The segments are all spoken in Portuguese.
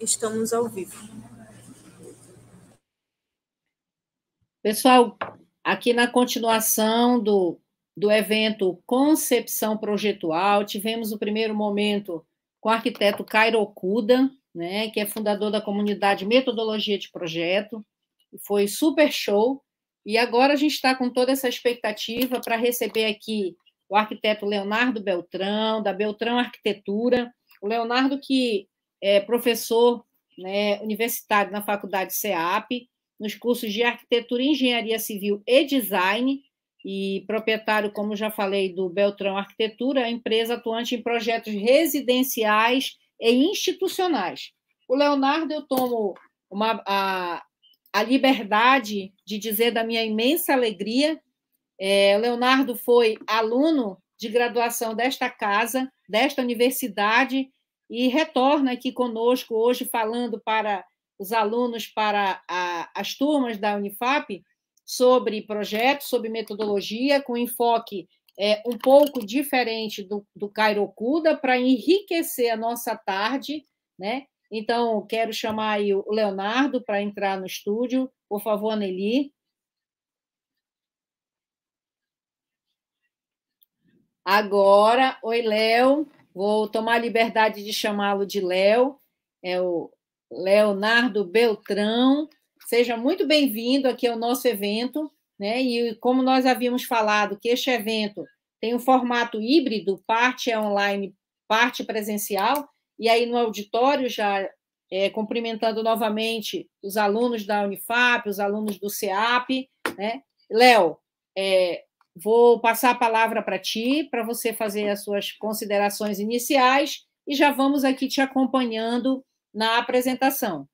Estamos ao vivo. Pessoal, aqui na continuação do, do evento Concepção Projetual, tivemos o primeiro momento com o arquiteto Cairo Okuda, né, que é fundador da comunidade Metodologia de Projeto. Foi super show. E agora a gente está com toda essa expectativa para receber aqui o arquiteto Leonardo Beltrão, da Beltrão Arquitetura. O Leonardo, que é professor né, universitário na Faculdade CEAP, nos cursos de Arquitetura, Engenharia Civil e Design, e proprietário, como já falei, do Beltrão Arquitetura, empresa atuante em projetos residenciais e institucionais. O Leonardo, eu tomo uma, a, a liberdade de dizer da minha imensa alegria. É, Leonardo foi aluno de graduação desta casa, desta universidade, e retorna aqui conosco hoje falando para os alunos, para a, as turmas da Unifap, sobre projetos, sobre metodologia, com enfoque é, um pouco diferente do, do Cairo Okuda, para enriquecer a nossa tarde, né? Então, quero chamar aí o Leonardo para entrar no estúdio. Por favor, Nelly. Agora, oi, Léo. Vou tomar liberdade de chamá-lo de Léo. É o Leonardo Beltrão. Seja muito bem-vindo aqui ao nosso evento. Né? E como nós havíamos falado que este evento tem um formato híbrido, parte é online, parte presencial, e aí no auditório, já é, cumprimentando novamente os alunos da Unifap, os alunos do CEAP. Né? Léo, é, vou passar a palavra para ti, para você fazer as suas considerações iniciais, e já vamos aqui te acompanhando na apresentação.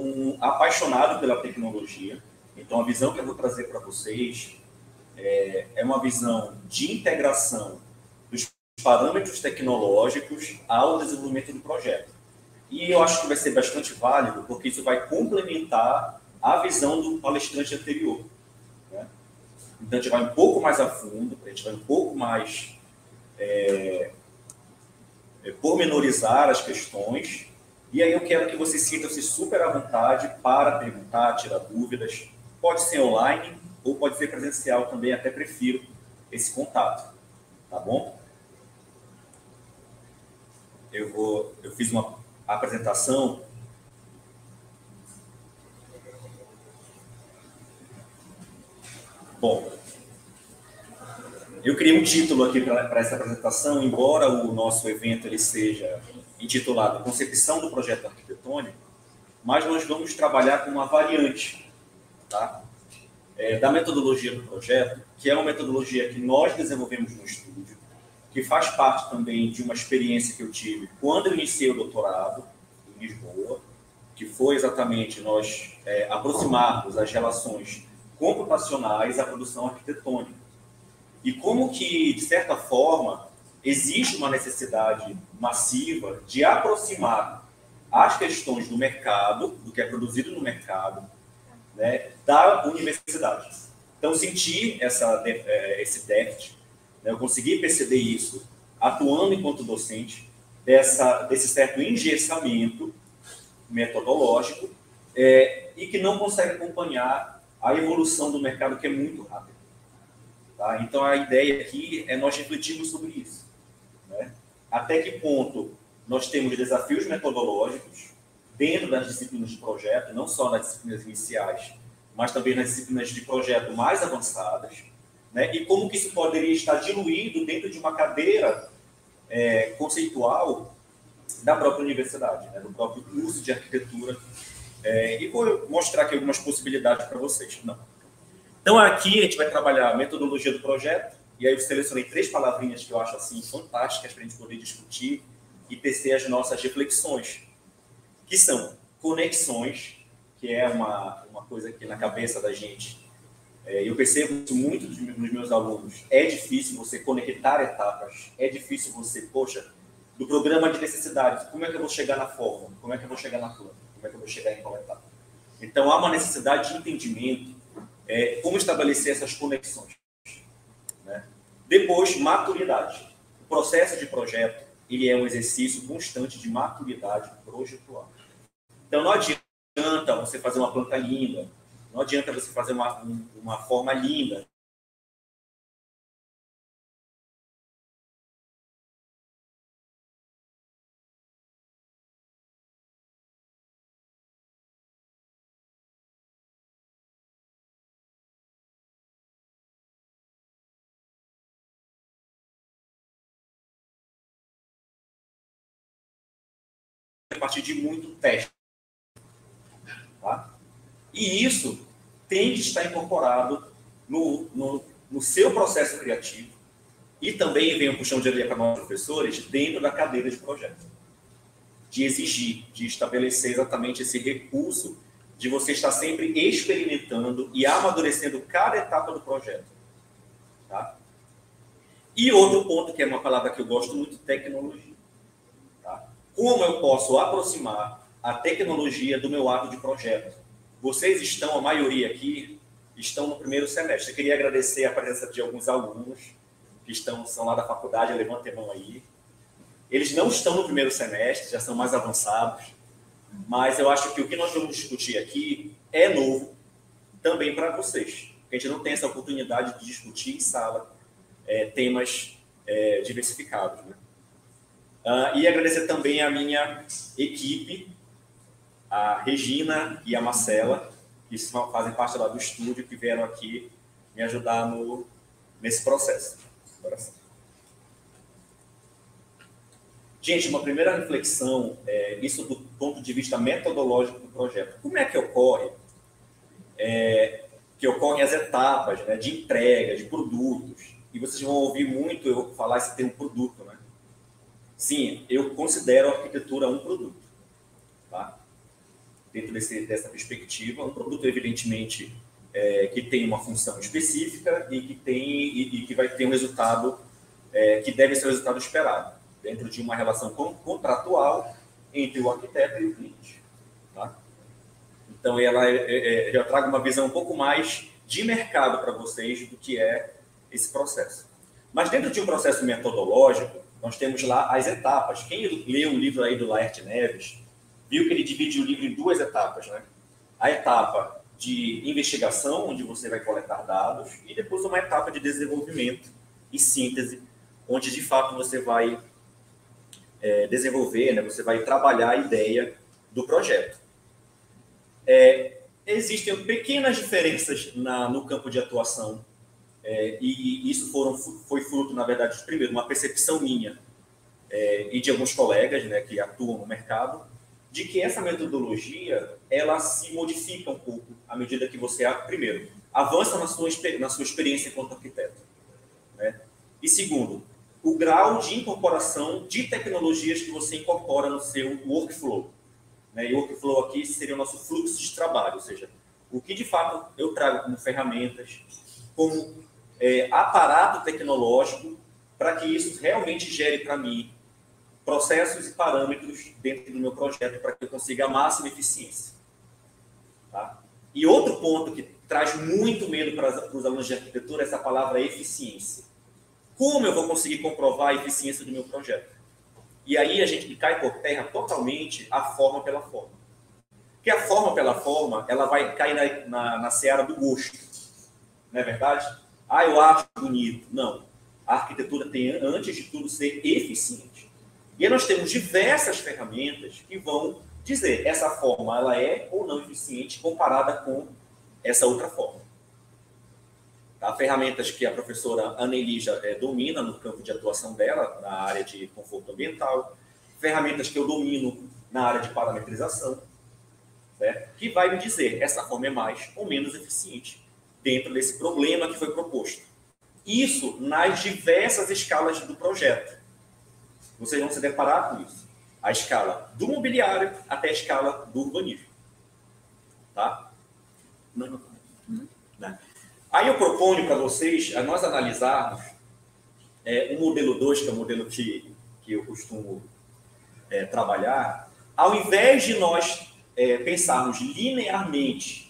Um apaixonado pela tecnologia. Então, a visão que eu vou trazer para vocês é, é, uma visão de integração dos parâmetros tecnológicos ao desenvolvimento do projeto. E eu acho que vai ser bastante válido, porque isso vai complementar a visão do palestrante anterior. Né? Então, a gente vai um pouco mais a fundo, a gente vai um pouco mais é, é, pormenorizar as questões e aí eu quero que vocês sintam-se super à vontade para perguntar, tirar dúvidas. Pode ser online ou pode ser presencial também, até prefiro esse contato. Tá bom? Eu vou eu fiz uma apresentação Bom, eu criei um título aqui para essa apresentação, embora o nosso evento ele seja intitulado Concepção do Projeto Arquitetônico, mas nós vamos trabalhar com uma variante tá? É, da metodologia do projeto, que é uma metodologia que nós desenvolvemos no estúdio, que faz parte também de uma experiência que eu tive quando eu iniciei o doutorado em Lisboa, que foi exatamente nós é, aproximarmos as relações computacionais à produção arquitetônica. E como que, de certa forma, existe uma necessidade massiva de aproximar as questões do mercado, do que é produzido no mercado, né, da universidade. Então, senti essa, é, esse déficit, né, eu consegui perceber isso atuando enquanto docente, dessa, desse certo engessamento metodológico é, e que não consegue acompanhar a evolução do mercado, que é muito rápida. Tá? Então, a ideia aqui é nós refletirmos sobre isso. Até que ponto nós temos desafios metodológicos dentro das disciplinas de projeto, não só nas disciplinas iniciais, mas também nas disciplinas de projeto mais avançadas, né? e como que isso poderia estar diluído dentro de uma cadeira é, conceitual da própria universidade, né? do próprio curso de arquitetura. É, e vou mostrar aqui algumas possibilidades para vocês. Não. Então, aqui a gente vai trabalhar a metodologia do projeto, e aí eu selecionei três palavrinhas que eu acho assim fantásticas para a gente poder discutir e tecer as nossas reflexões, que são conexões, que é uma, uma coisa que na cabeça da gente, é, eu percebo isso muito nos meus alunos, é difícil você conectar etapas, é difícil você, poxa, do programa de necessidades, como é que eu vou chegar na forma, como é que eu vou chegar na planta, como é que eu vou chegar em qual etapa. Então, há uma necessidade de entendimento, é, como estabelecer essas conexões. Depois, maturidade. O processo de projeto, ele é um exercício constante de maturidade projetual. Então, não adianta você fazer uma planta linda, não adianta você fazer uma, uma forma linda, a partir de muito teste. Tá? E isso tem que estar incorporado no, no, no seu processo criativo e também, venho puxando de orelha para nós professores, dentro da cadeira de projeto. De exigir, de estabelecer exatamente esse recurso de você estar sempre experimentando e amadurecendo cada etapa do projeto. Tá? E outro ponto, que é uma palavra que eu gosto muito, tecnologia. Como eu posso aproximar a tecnologia do meu ato de projeto? Vocês estão, a maioria aqui, estão no primeiro semestre. Eu queria agradecer a presença de alguns alunos que estão, são lá da faculdade, levantem a mão aí. Eles não estão no primeiro semestre, já são mais avançados, mas eu acho que o que nós vamos discutir aqui é novo também para vocês. A gente não tem essa oportunidade de discutir em sala é, temas é, diversificados. Né? Uh, e agradecer também a minha equipe, a Regina e a Marcela, que fazem parte lá do estúdio, que vieram aqui me ajudar no, nesse processo. Gente, uma primeira reflexão, é, isso do ponto de vista metodológico do projeto. Como é que ocorre? É, que ocorrem as etapas né, de entrega, de produtos. E vocês vão ouvir muito eu falar esse termo produto, né? Sim, eu considero a arquitetura um produto, tá? Dentro desse, dessa perspectiva, um produto, evidentemente, é, que tem uma função específica e que tem e, e que vai ter um resultado é, que deve ser o resultado esperado, dentro de uma relação contratual entre o arquiteto e o cliente, tá? Então, ela é, é, já trago uma visão um pouco mais de mercado para vocês do que é esse processo. Mas dentro de um processo metodológico, nós temos lá as etapas. Quem leu o livro aí do Laerte Neves, viu que ele divide o livro em duas etapas, né? A etapa de investigação, onde você vai coletar dados, e depois uma etapa de desenvolvimento e síntese, onde de fato você vai é, desenvolver, né? você vai trabalhar a ideia do projeto. É, existem pequenas diferenças na, no campo de atuação é, e isso foram, foi fruto, na verdade, de, primeiro, uma percepção minha é, e de alguns colegas né, que atuam no mercado, de que essa metodologia ela se modifica um pouco à medida que você, primeiro, avança na sua, na sua experiência enquanto arquiteto. Né? E segundo, o grau de incorporação de tecnologias que você incorpora no seu workflow. Né? E workflow aqui seria o nosso fluxo de trabalho, ou seja, o que de fato eu trago como ferramentas, como é, aparato tecnológico para que isso realmente gere para mim processos e parâmetros dentro do meu projeto para que eu consiga a máxima eficiência. Tá? E outro ponto que traz muito medo para os alunos de arquitetura é essa palavra eficiência. Como eu vou conseguir comprovar a eficiência do meu projeto? E aí a gente cai por terra totalmente a forma pela forma. Porque a forma pela forma, ela vai cair na, na, na seara do gosto. Não é verdade? Ah, eu acho bonito. Não. A arquitetura tem, antes de tudo, ser eficiente. E aí nós temos diversas ferramentas que vão dizer essa forma ela é ou não eficiente comparada com essa outra forma. Tá? Ferramentas que a professora Ana Elija é, domina no campo de atuação dela, na área de conforto ambiental. Ferramentas que eu domino na área de parametrização, né? que vai me dizer essa forma é mais ou menos eficiente dentro desse problema que foi proposto. Isso nas diversas escalas do projeto. Vocês vão se deparar com isso. A escala do mobiliário até a escala do urbanismo. Tá? Não, não. Né? Aí eu proponho para vocês a nós analisarmos é, o modelo 2, que é o modelo que, que eu costumo é, trabalhar, ao invés de nós é, pensarmos linearmente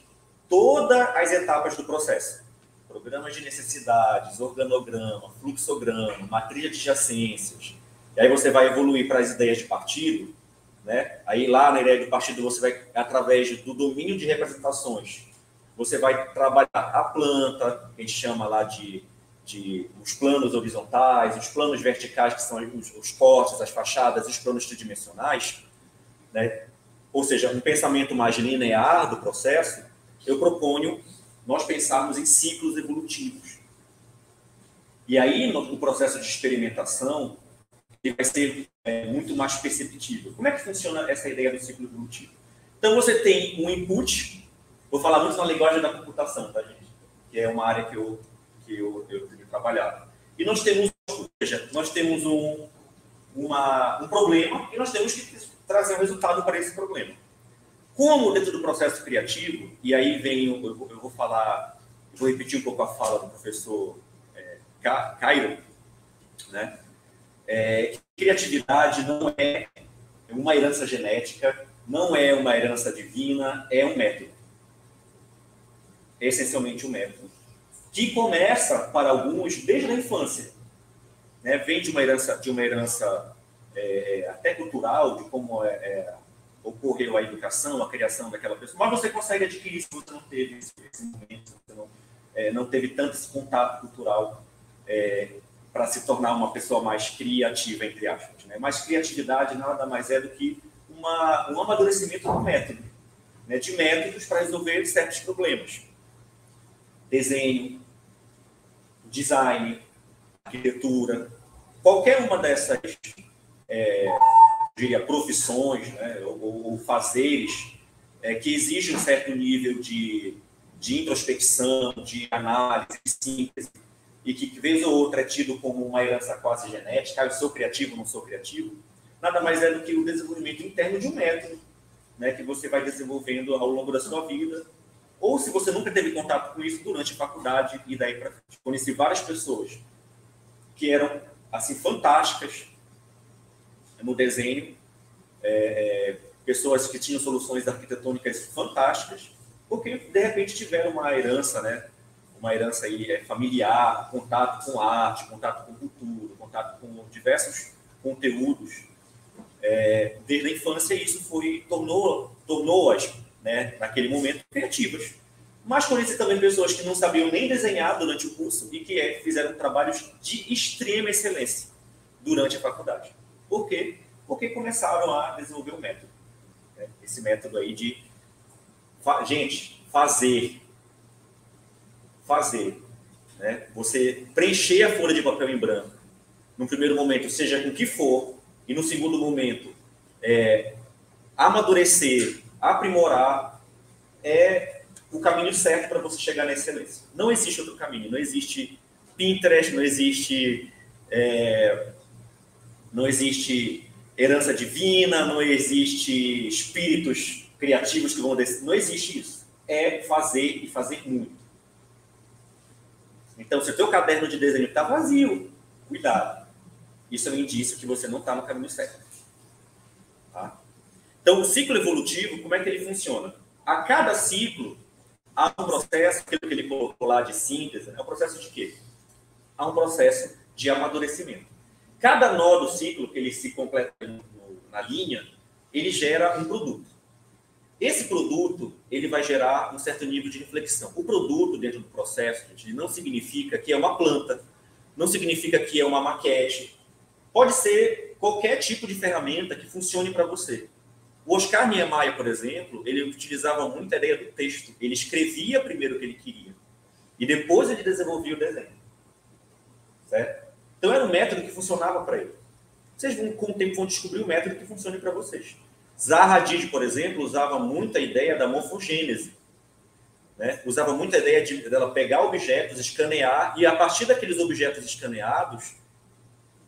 todas as etapas do processo, programa de necessidades, organograma, fluxograma, matriz de adjacências, e aí você vai evoluir para as ideias de partido, né? Aí lá na ideia de partido você vai, através do domínio de representações, você vai trabalhar a planta, que a gente chama lá de, de os planos horizontais, os planos verticais, que são os, os cortes, as fachadas, os planos tridimensionais, né? ou seja, um pensamento mais linear do processo, eu proponho nós pensarmos em ciclos evolutivos. E aí, no, no processo de experimentação, ele vai ser é, muito mais perceptível. Como é que funciona essa ideia do ciclo evolutivo? Então, você tem um input, vou falar muito na linguagem da computação, tá, gente? Que é uma área que eu, que eu, eu tenho trabalhado. E nós temos, seja, nós temos um, uma, um problema e nós temos que trazer um resultado para esse problema. Como dentro do processo criativo, e aí vem, eu, eu vou falar, vou repetir um pouco a fala do professor é, Cairo, né? É, criatividade não é uma herança genética, não é uma herança divina, é um método. É essencialmente um método. Que começa, para alguns, desde a infância. Né? Vem de uma herança, de uma herança é até cultural, de como é, é, ocorreu a educação, a criação daquela pessoa. Mas você consegue adquirir se você não teve esse, momento, se você não, é, não teve tanto esse contato cultural é, para se tornar uma pessoa mais criativa, entre aspas. Né? Mas criatividade nada mais é do que uma, um amadurecimento do método, né? de métodos para resolver certos problemas. Desenho, design, arquitetura, qualquer uma dessas é, diria, profissões né? ou, ou fazeres é, que exigem um certo nível de, de introspecção, de análise, de síntese, e que, vez ou outra, é tido como uma herança quase genética, ah, eu sou criativo, não sou criativo, nada mais é do que o desenvolvimento interno de um método, né, que você vai desenvolvendo ao longo da sua vida, ou se você nunca teve contato com isso durante a faculdade e daí para frente. Conheci várias pessoas que eram, assim, fantásticas no desenho, é, é, pessoas que tinham soluções arquitetônicas fantásticas, porque, de repente, tiveram uma herança, né, uma herança aí é, familiar, contato com arte, contato com cultura, contato com diversos conteúdos é, desde a infância isso foi tornou tornou-as né, naquele momento criativas. Mas conheci também pessoas que não sabiam nem desenhar durante o curso e que é, fizeram trabalhos de extrema excelência durante a faculdade. Por quê? Porque começaram a desenvolver o um método. Né? Esse método aí de gente fazer fazer. Né? Você preencher a folha de papel em branco, no primeiro momento, seja com o que for, e no segundo momento, é, amadurecer, aprimorar, é o caminho certo para você chegar na excelência. Não existe outro caminho, não existe Pinterest, não existe. É, não existe herança divina, não existe espíritos criativos que vão descer. Não existe isso. É fazer e fazer muito. Então, se o teu caderno de desenho está vazio, cuidado. Isso é um indício que você não está no caminho certo. Tá? Então, o ciclo evolutivo, como é que ele funciona? A cada ciclo, há um processo, aquilo que ele colocou lá de síntese, é um processo de quê? Há um processo de amadurecimento. Cada nó do ciclo que ele se completa na linha, ele gera um produto. Esse produto, ele vai gerar um certo nível de reflexão. O produto dentro do processo, gente, não significa que é uma planta, não significa que é uma maquete. Pode ser qualquer tipo de ferramenta que funcione para você. O Oscar Niemeyer, por exemplo, ele utilizava muito a ideia do texto. Ele escrevia primeiro o que ele queria. E depois ele desenvolvia o desenho. Então era um método que funcionava para ele. Vocês vão, com o tempo vão descobrir o método que funcione para vocês. Zaha Hadid, por exemplo, usava muita ideia da morfogênese. Né? Usava muita ideia de dela pegar objetos, escanear, e a partir daqueles objetos escaneados,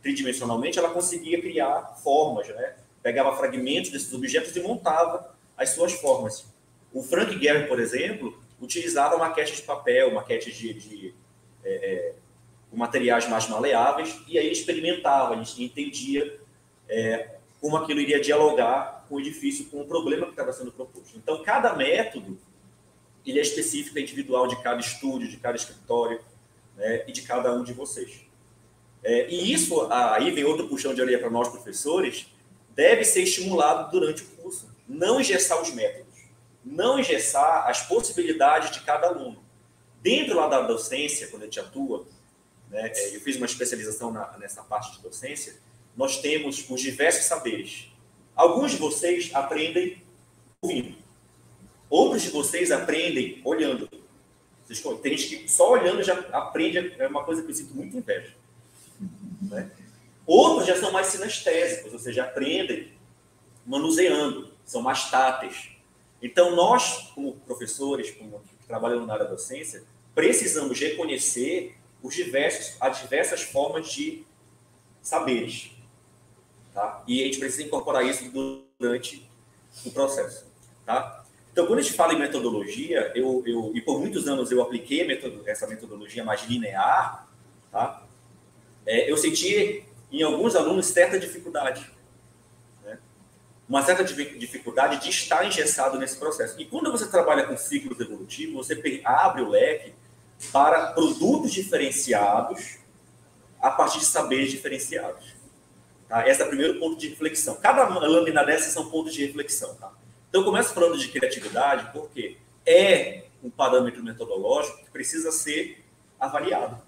tridimensionalmente, ela conseguia criar formas. Né? Pegava fragmentos desses objetos e montava as suas formas. O Frank Gehry, por exemplo, utilizava maquete de papel, maquete de, de é, é, materiais mais maleáveis, e aí experimentava, a gente entendia é, como aquilo iria dialogar com o edifício, com o problema que estava sendo proposto. Então, cada método ele é específico, é individual de cada estúdio, de cada escritório né, e de cada um de vocês. É, e isso, aí vem outro puxão de orelha para nós professores, deve ser estimulado durante o curso. Não engessar os métodos, não engessar as possibilidades de cada aluno. Dentro lá da docência, quando a gente atua, né, é, eu fiz uma especialização na, nessa parte de docência, nós temos os diversos saberes. Alguns de vocês aprendem ouvindo, outros de vocês aprendem olhando. Tem gente que só olhando já aprende, é uma coisa que eu sinto muito inveja. Né? Outros já são mais sinestésicos, ou seja, aprendem manuseando, são mais táteis. Então, nós, como professores, como trabalhando na área da docência, precisamos reconhecer os diversos, as diversas formas de saberes. Tá? E a gente precisa incorporar isso durante o processo. Tá? Então, quando a gente fala em metodologia, eu, eu, e por muitos anos eu apliquei metod essa metodologia mais linear, tá? É, eu senti em alguns alunos certa dificuldade. Né? Uma certa dificuldade de estar engessado nesse processo. E quando você trabalha com ciclos evolutivos, você abre o leque para produtos diferenciados a partir de saberes diferenciados. Tá? Esse é o primeiro ponto de reflexão. Cada lâmina dessas são pontos de reflexão. Tá? Então, começo falando de criatividade porque é um parâmetro metodológico que precisa ser avaliado.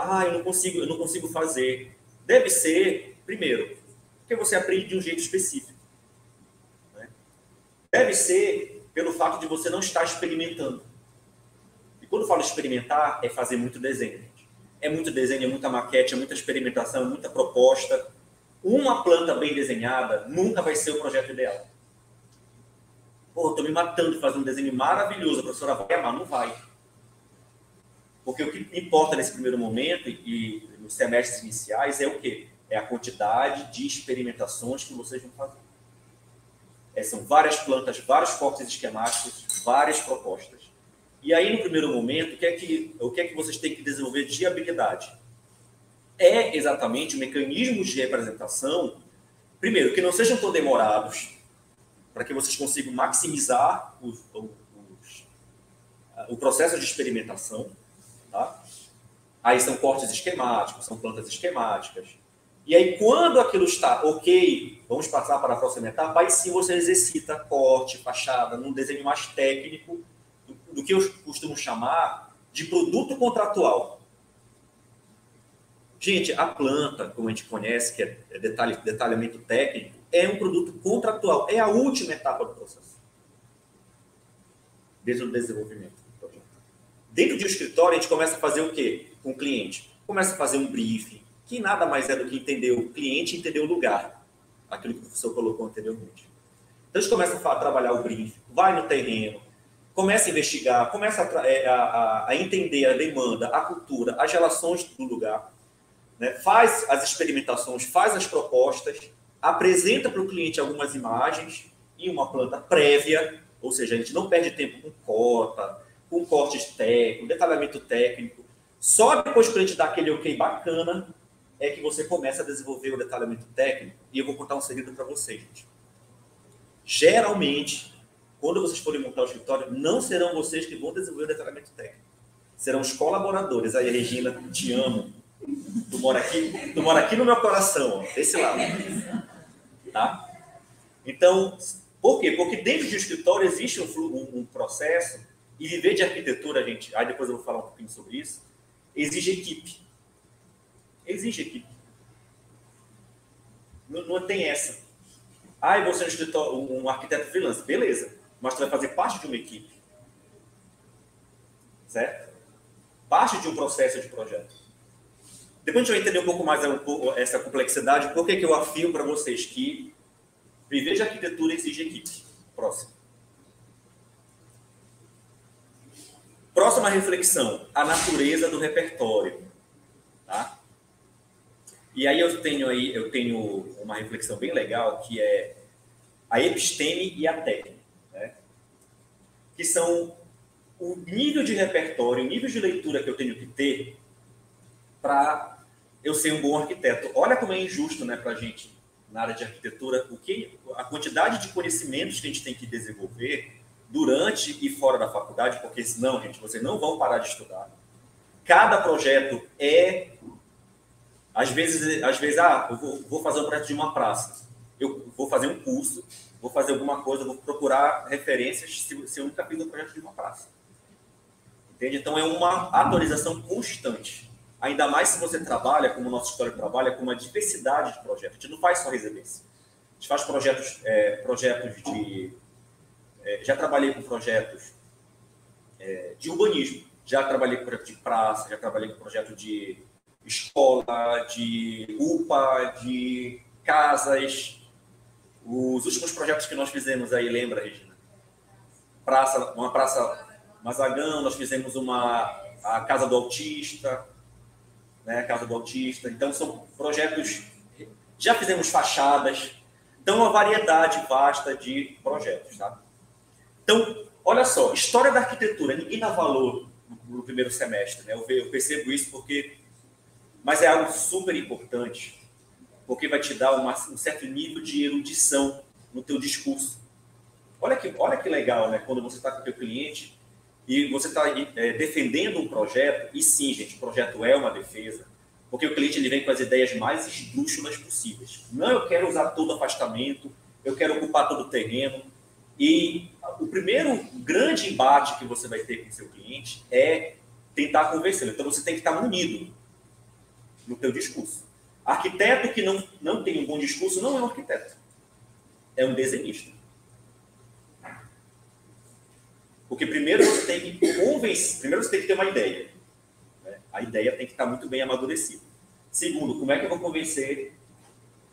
Ah, eu não consigo, eu não consigo fazer. Deve ser, primeiro, porque você aprende de um jeito específico. Né? Deve ser pelo fato de você não estar experimentando. E quando eu falo experimentar, é fazer muito desenho. É muito desenho, é muita maquete, é muita experimentação, é muita proposta. Uma planta bem desenhada nunca vai ser o projeto ideal. Pô, estou me matando de fazer um desenho maravilhoso, a professora vai amar, não vai. Porque o que importa nesse primeiro momento e nos semestres iniciais é o quê? É a quantidade de experimentações que vocês vão fazer. É, são várias plantas, vários cortes esquemáticos, várias propostas. E aí, no primeiro momento, o que é que, o que, é que vocês têm que desenvolver de habilidade? É exatamente mecanismos de representação, primeiro, que não sejam tão demorados, para que vocês consigam maximizar os, os, o processo de experimentação. Tá? Aí são cortes esquemáticos, são plantas esquemáticas. E aí, quando aquilo está ok, vamos passar para a próxima etapa, aí sim você exercita corte, fachada, num desenho mais técnico, do que eu costumo chamar de produto contratual. Gente, a planta, como a gente conhece, que é detalhe, detalhamento técnico, é um produto contratual, é a última etapa do processo. Desde o desenvolvimento. Dentro de um escritório, a gente começa a fazer o quê com o cliente? Começa a fazer um briefing, que nada mais é do que entender o cliente e entender o lugar. Aquilo que o professor colocou anteriormente. Então, a gente começa a trabalhar o briefing, vai no terreno, começa a investigar, começa a, é, a, a, entender a demanda, a cultura, as relações do lugar, né? faz as experimentações, faz as propostas, apresenta para o cliente algumas imagens e uma planta prévia, ou seja, a gente não perde tempo com cota, com cortes técnicos, detalhamento técnico. Só depois que o cliente dá aquele ok bacana, é que você começa a desenvolver o detalhamento técnico. E eu vou contar um segredo para vocês, gente. Geralmente, quando vocês forem montar o escritório, não serão vocês que vão desenvolver o detalhamento técnico. Serão os colaboradores. Aí, Regina, te amo. Tu mora aqui, tu mora aqui no meu coração, ó, desse lado. Tá? Então, por quê? Porque dentro de um escritório existe um, um, um processo, e viver de arquitetura, gente, aí depois eu vou falar um pouquinho sobre isso, exige equipe. Exige equipe. Não, não tem essa. Ah, você é um, um arquiteto freelance. Beleza mas tu vai fazer parte de uma equipe. Certo? Parte de um processo de projeto. Depois a gente vai entender um pouco mais essa complexidade, por que eu afirmo para vocês que viver de arquitetura exige equipe. Próximo. Próxima reflexão, a natureza do repertório. Tá? E aí eu tenho aí eu tenho uma reflexão bem legal que é a episteme e a técnica? Que são o nível de repertório, o nível de leitura que eu tenho que ter para eu ser um bom arquiteto. Olha como é injusto, né, para a gente na área de arquitetura, o que a quantidade de conhecimentos que a gente tem que desenvolver durante e fora da faculdade, porque senão, gente, vocês não vão parar de estudar. Cada projeto é às vezes, às vezes, ah, eu vou, vou fazer um projeto de uma praça. Eu vou fazer um curso, vou fazer alguma coisa, vou procurar referências se, se eu nunca fiz um projeto de uma praça. Entende? Então é uma atualização constante. Ainda mais se você trabalha, como o nosso história trabalha, com uma diversidade de projetos. A gente não faz só residência. A gente faz projetos, é, projetos de. É, já trabalhei com projetos é, de urbanismo, já trabalhei com projeto de praça, já trabalhei com projeto de escola, de UPA, de casas. Os últimos projetos que nós fizemos aí, lembra, Regina? Praça, uma praça Mazagão, nós fizemos uma a Casa do Autista, né, Casa do Autista. Então, são projetos. Já fizemos fachadas. Então, uma variedade vasta de projetos. Tá? Então, olha só, história da arquitetura, ninguém dá valor no, no primeiro semestre. Né? Eu, eu percebo isso porque. Mas é algo super importante, porque vai te dar uma, um certo nível de erudição no teu discurso. Olha que, olha que legal, né? Quando você está com o teu cliente e você está é, defendendo um projeto, e sim, gente, o projeto é uma defesa, porque o cliente ele vem com as ideias mais esdrúxulas possíveis. Não, eu quero usar todo afastamento, eu quero ocupar todo o terreno. E o primeiro grande embate que você vai ter com o seu cliente é tentar convencê-lo. Então você tem que estar unido no teu discurso. Arquiteto que não, não tem um bom discurso não é um arquiteto, é um desenhista. Porque primeiro você tem que convencer, primeiro você tem que ter uma ideia. Né? A ideia tem que estar muito bem amadurecida. Segundo, como é que eu vou convencer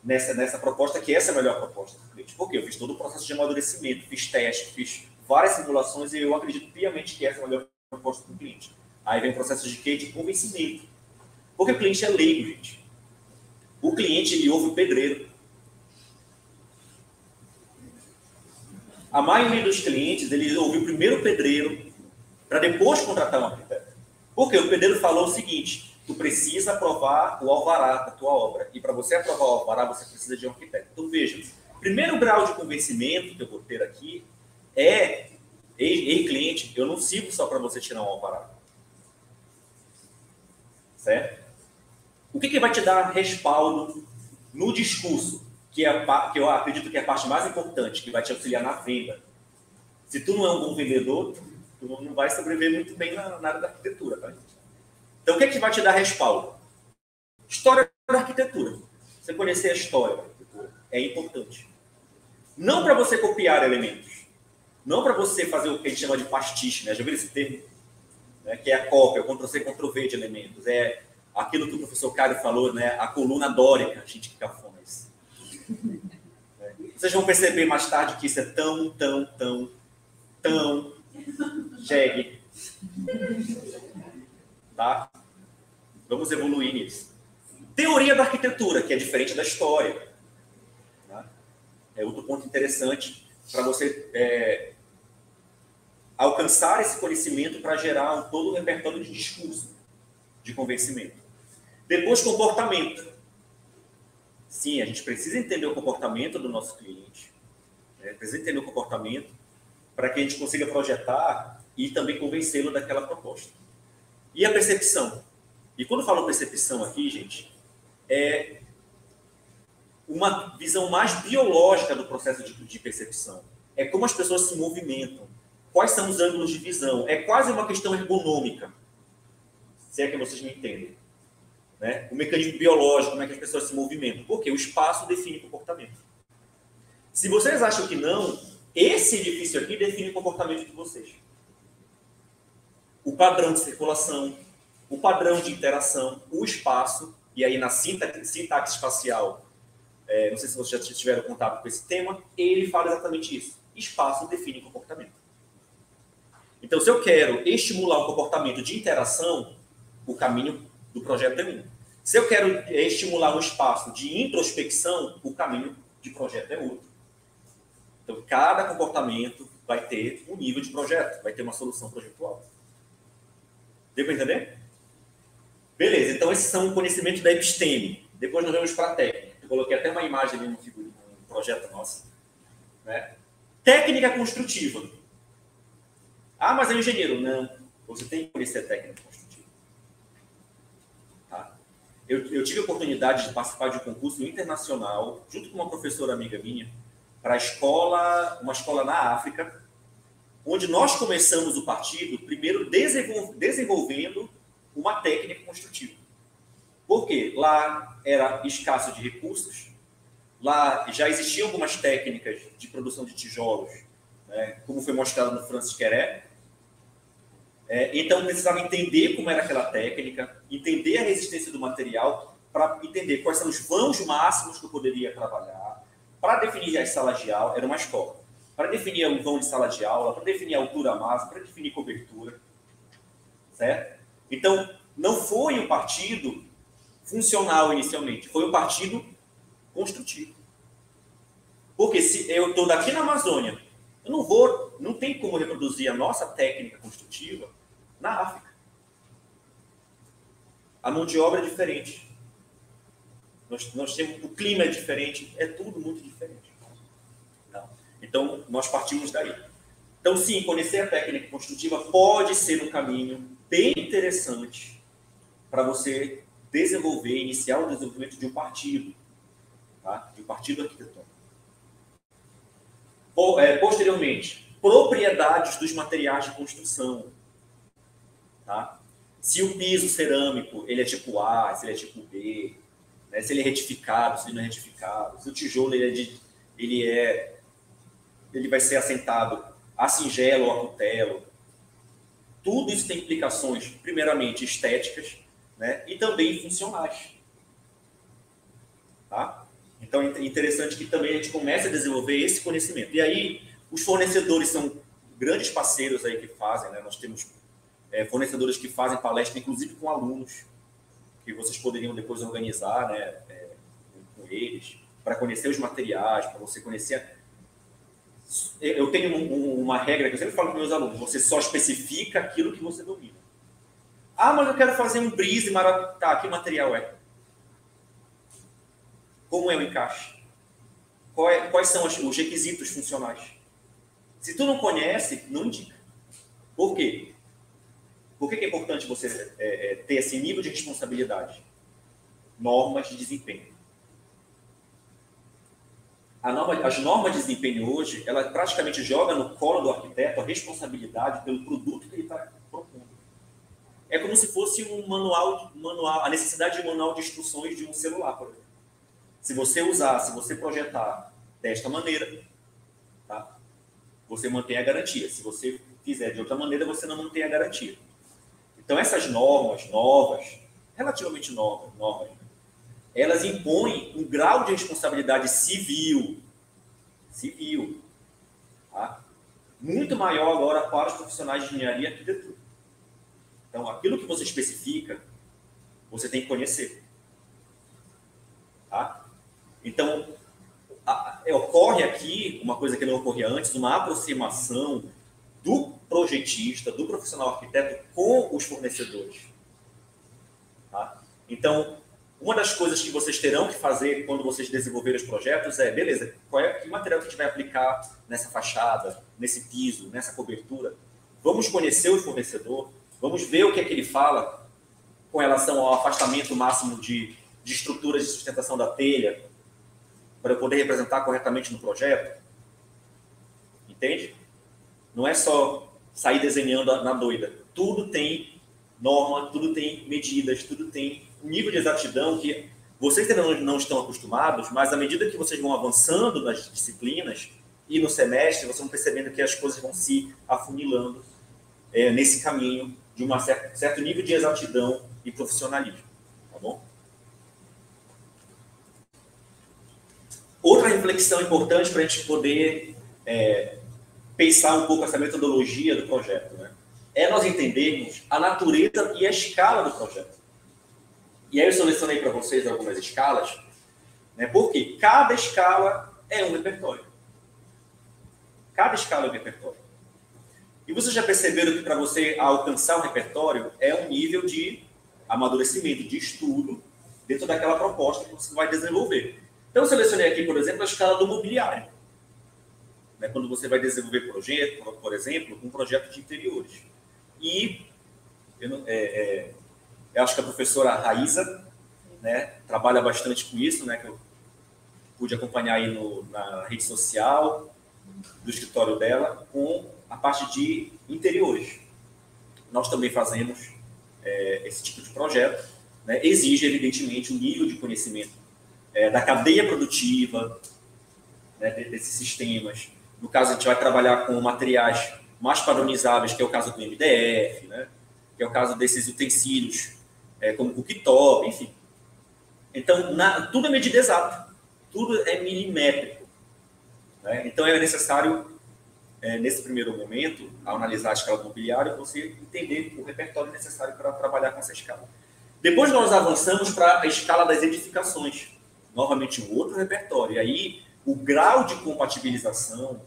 nessa, nessa proposta que essa é a melhor proposta do cliente? Porque eu fiz todo o processo de amadurecimento, fiz teste, fiz várias simulações e eu acredito piamente que essa é a melhor proposta do cliente. Aí vem o processo de quê? De convencimento. Porque o cliente é leigo, gente. O cliente, ele ouve o pedreiro. A maioria dos clientes, eles ouviu primeiro o pedreiro para depois contratar um arquiteto. Porque o pedreiro falou o seguinte: tu precisa aprovar o alvará da tua obra. E para você aprovar o alvará, você precisa de um arquiteto. Então veja, primeiro grau de convencimento que eu vou ter aqui é, ei, ei cliente, eu não sigo só para você tirar um alvará. Certo? O que, que vai te dar respaldo no discurso? que, é, que eu acredito que é a parte mais importante, que vai te auxiliar na venda. Se tu não é um bom vendedor, tu não vai sobreviver muito bem na, na área da arquitetura. Tá? Então, o que, é que vai te dar respaldo? História da arquitetura. Você conhecer a história da arquitetura é importante. Não para você copiar elementos. Não para você fazer o que a gente chama de pastiche, né? Já viu esse termo? Né? Que é a cópia, o Ctrl-C, Ctrl-V de elementos. É aquilo que o professor Cário falou, né? A coluna dórica. Gente, que cafona vocês vão perceber mais tarde que isso é tão, tão, tão, tão jegue. Tá? Vamos evoluir nisso. Teoria da arquitetura, que é diferente da história. Tá? É outro ponto interessante para você é, alcançar esse conhecimento para gerar um todo repertório de discurso, de convencimento. Depois, comportamento. Sim, a gente precisa entender o comportamento do nosso cliente, né? precisa entender o comportamento para que a gente consiga projetar e também convencê-lo daquela proposta. E a percepção? E quando falo percepção aqui, gente, é uma visão mais biológica do processo de, de percepção. É como as pessoas se movimentam, quais são os ângulos de visão. É quase uma questão ergonômica, se é que vocês me entendem. Né? O mecanismo biológico, como é que as pessoas se movimentam. Porque o espaço define comportamento. Se vocês acham que não, esse edifício aqui define o comportamento de vocês. o padrão de circulação, o padrão de interação, o espaço, e aí na sintaxe, sintaxe espacial, é, não sei se vocês já tiveram contato com esse tema, ele fala exatamente isso. Espaço define comportamento. Então, se eu quero estimular um comportamento de interação, o caminho do projeto é. Se eu quero estimular um espaço de introspecção, o caminho de projeto é outro. Então, cada comportamento vai ter um nível de projeto, vai ter uma solução projetual. Deu para entender? Beleza, então esses são conhecimentos da episteme. Depois nós vamos para a técnica. Eu coloquei até uma imagem ali no, no projeto nosso. Né? Técnica construtiva. Ah, mas é engenheiro. Não. Você tem que conhecer técnica? Eu, eu tive a oportunidade de participar de um concurso internacional, junto com uma professora amiga minha, para escola, uma escola na África, onde nós começamos o partido, primeiro desenvolvendo uma técnica construtiva. Por quê? Lá era escasso de recursos, lá já existiam algumas técnicas de produção de tijolos, né, como foi mostrado no Francis Queré. É, então, precisava entender como era aquela técnica, entender a resistência do material, para entender quais são os vãos máximos que eu poderia trabalhar, para definir as salas de aula, era uma escola, para definir o vão de sala de aula, para definir a altura máxima, para definir cobertura, certo? Então, não foi um partido funcional inicialmente, foi um partido construtivo. Porque se eu estou daqui na Amazônia, eu não vou, não tem como reproduzir a nossa técnica construtiva na África. A mão de obra é diferente. Nós, nós temos, o clima é diferente, é tudo muito diferente. Tá? Então, nós partimos daí. Então, sim, conhecer a técnica construtiva pode ser um caminho bem interessante para você desenvolver, iniciar o desenvolvimento de um partido, tá? de um partido arquitetônico. É, posteriormente, propriedades dos materiais de construção. Tá? Se o piso cerâmico ele é tipo A, se ele é tipo B, né? se ele é retificado, se ele não é retificado, se o tijolo ele é, de, ele é ele vai ser assentado a singelo ou a cutelo, tudo isso tem implicações, primeiramente, estéticas né? e também funcionais. Tá? Então, é interessante que também a gente comece a desenvolver esse conhecimento. E aí, os fornecedores são grandes parceiros aí que fazem, né? Nós temos é, fornecedores que fazem palestra, inclusive com alunos, que vocês poderiam depois organizar, né? É, com eles, para conhecer os materiais, para você conhecer eu tenho um, uma regra que eu sempre falo para meus alunos: você só especifica aquilo que você domina. Ah, mas eu quero fazer um brise maravilhoso. Tá, que material é? Como é o encaixe? É, quais são os requisitos funcionais? Se tu não conhece, não indica. Por quê? Por que é importante você é, é, ter esse nível de responsabilidade? Normas de desempenho norma, as normas de desempenho hoje, ela praticamente joga no colo do arquiteto a responsabilidade pelo produto que ele está propondo. É como se fosse um manual, manual, a necessidade de um manual de instruções de um celular, por exemplo. Se você usar, se você projetar desta maneira, tá? você mantém a garantia. Se você fizer de outra maneira, você não mantém a garantia. Então, essas normas novas, relativamente novas, novas elas impõem um grau de responsabilidade civil, civil, tá? muito maior agora para os profissionais de engenharia e arquitetura. Então, aquilo que você especifica, você tem que conhecer. Tá? Então, a, ocorre aqui uma coisa que não ocorria antes, uma aproximação do projetista, do profissional arquiteto com os fornecedores. Tá? Então, uma das coisas que vocês terão que fazer quando vocês desenvolverem os projetos é, beleza, qual é que material que a gente vai aplicar nessa fachada, nesse piso, nessa cobertura? Vamos conhecer o fornecedor, vamos ver o que é que ele fala com relação ao afastamento máximo de, de estruturas de sustentação da telha, para eu poder representar corretamente no projeto. Entende? Não é só sair desenhando na doida. Tudo tem norma, tudo tem medidas, tudo tem um nível de exatidão que vocês ainda não estão acostumados, mas à medida que vocês vão avançando nas disciplinas e no semestre, vocês vão percebendo que as coisas vão se afunilando é, nesse caminho de um certo nível de exatidão e profissionalismo. Tá bom? Outra reflexão importante para a gente poder é, pensar um pouco essa metodologia do projeto, né? é nós entendermos a natureza e a escala do projeto. E aí eu selecionei para vocês algumas escalas, né? porque cada escala é um repertório. Cada escala é um repertório. E vocês já perceberam que para você alcançar um repertório é um nível de amadurecimento, de estudo, dentro daquela proposta que você vai desenvolver. Então, eu selecionei aqui, por exemplo, a escala do mobiliário. Né? Quando você vai desenvolver projeto, por exemplo, um projeto de interiores. E eu, é, é, eu acho que a professora Raíza né, trabalha bastante com isso, né, que eu pude acompanhar aí no, na rede social do escritório dela, com a parte de interiores. Nós também fazemos é, esse tipo de projeto. Né, exige, evidentemente, um nível de conhecimento é, da cadeia produtiva, né, desses sistemas. No caso, a gente vai trabalhar com materiais mais padronizáveis, que é o caso do MDF, né? que é o caso desses utensílios, é, como cooktop, enfim. Então, na, tudo é medida exata, tudo é milimétrico. Né? Então, é necessário, é, nesse primeiro momento, ao analisar a escala do mobiliário, você entender o repertório necessário para trabalhar com essa escala. Depois, nós avançamos para a escala das edificações, novamente um outro repertório. E aí, o grau de compatibilização